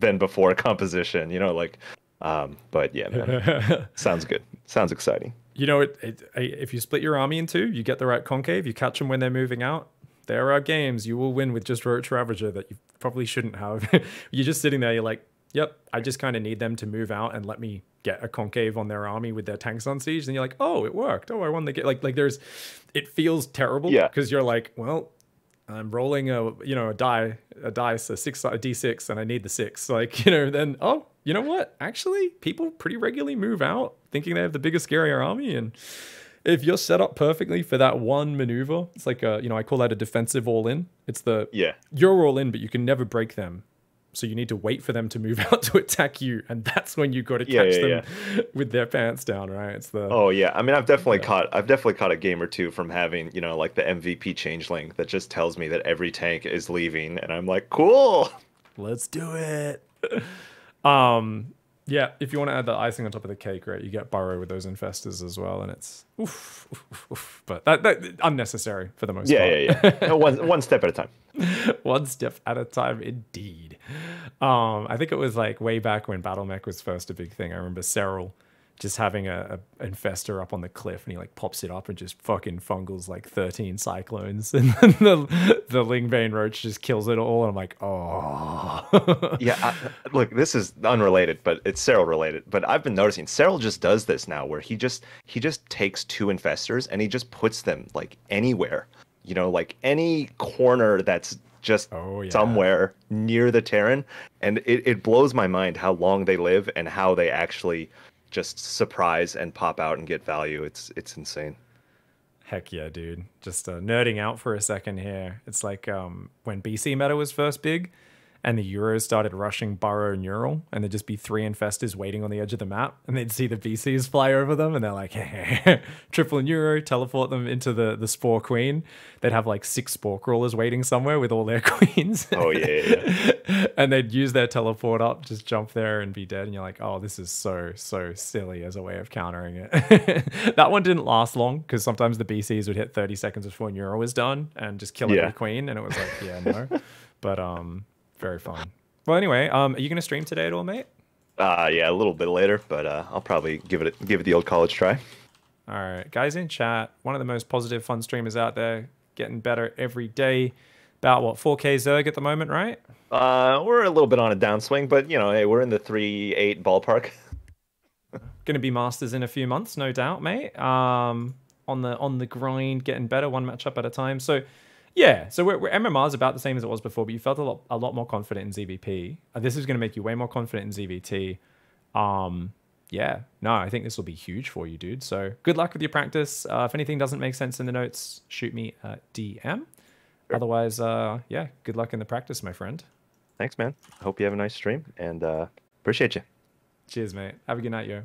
than before composition, you know, like. Um, but yeah, man, sounds good. Sounds exciting. You know, it, it, if you split your army in two, you get the right concave, you catch them when they're moving out. There are games you will win with just Roach Ravager that you probably shouldn't have. you're just sitting there, you're like, yep, I just kind of need them to move out and let me get a concave on their army with their tanks on siege. And you're like, oh, it worked. Oh, I won the game. Like, like there's, it feels terrible Yeah. because you're like, well, I'm rolling a you know a die a dice a six a d6 and I need the six. Like you know then oh you know what? Actually people pretty regularly move out thinking they have the biggest scarier army. And if you're set up perfectly for that one maneuver it's like a you know I call that a defensive all in it's the Yeah. you're all in but you can never break them so you need to wait for them to move out to attack you and that's when you got to Yeah, catch yeah, them with their pants down right it's the Oh yeah, I mean I've definitely caught I've definitely caught a game or two from having you know like the MVP changeling that just tells me that every tank is leaving, and I'm like, cool. let's do it um Yeah, if you want to add the icing on top of the cake, right, you get burrow with those infestors as well, and it's oof, oof, oof, but that, that unnecessary for the most Yeah, part. yeah, yeah. No, one one step at a time. One step at a time, indeed. Um, I think it was like way back when Battle Mech was first a big thing. I remember Serral just having a, a infestor up on the cliff, and he like pops it up and just fucking fungals like thirteen cyclones, and then the the Lingbane Roach just kills it all. And I'm like, oh, Yeah, I, look, this is unrelated, but it's Serral related. But I've been noticing Serral just does this now, where he just he just takes two infestors and he just puts them like anywhere, you know, like any corner that's just Oh, yeah. somewhere near the Terran, and it, it blows my mind how long they live and how they actually just surprise and pop out and get value. It's it's insane. Heck yeah, dude. Just uh, nerding out for a second here. It's like um, when BC meta was first big and the Euros started rushing Burrow Neural, and there'd just be three infestors waiting on the edge of the map, and they'd see the BCs fly over them, and they're like, triple Neuro, teleport them into the, the Spore Queen. They'd have like six Spore Crawlers waiting somewhere with all their queens. Oh yeah, yeah, yeah. and they'd use their teleport up, just jump there and be dead. And you're like, oh, this is so, so silly as a way of countering it. that one didn't last long because sometimes the BCs would hit 30 seconds before Neuro was done and just kill Yeah. every queen. And it was like, yeah, no. but um, very fun. Well, anyway, um, are you going to stream today at all, mate? Uh, yeah, a little bit later, but uh, I'll probably give it give it the old college try. All right, guys in chat, one of the most positive, fun streamers out there, getting better every day. About what 4K Zerg at the moment, right? Uh, we're a little bit on a downswing, but you know, hey, we're in the three eight ballpark. Going to be masters in a few months, no doubt, mate. Um, on the on the grind, getting better, one matchup at a time. So, yeah, so we're, we're MMR is about the same as it was before, but you felt a lot a lot more confident in ZVP. Uh, this is going to make you way more confident in ZVT. Um, yeah, no, I think this will be huge for you, dude. So good luck with your practice. Uh, if anything doesn't make sense in the notes, shoot me a DM. Otherwise, uh, yeah, good luck in the practice, my friend. Thanks, man. Hope you have a nice stream, and uh, appreciate you. Cheers, mate. Have a good night, yo.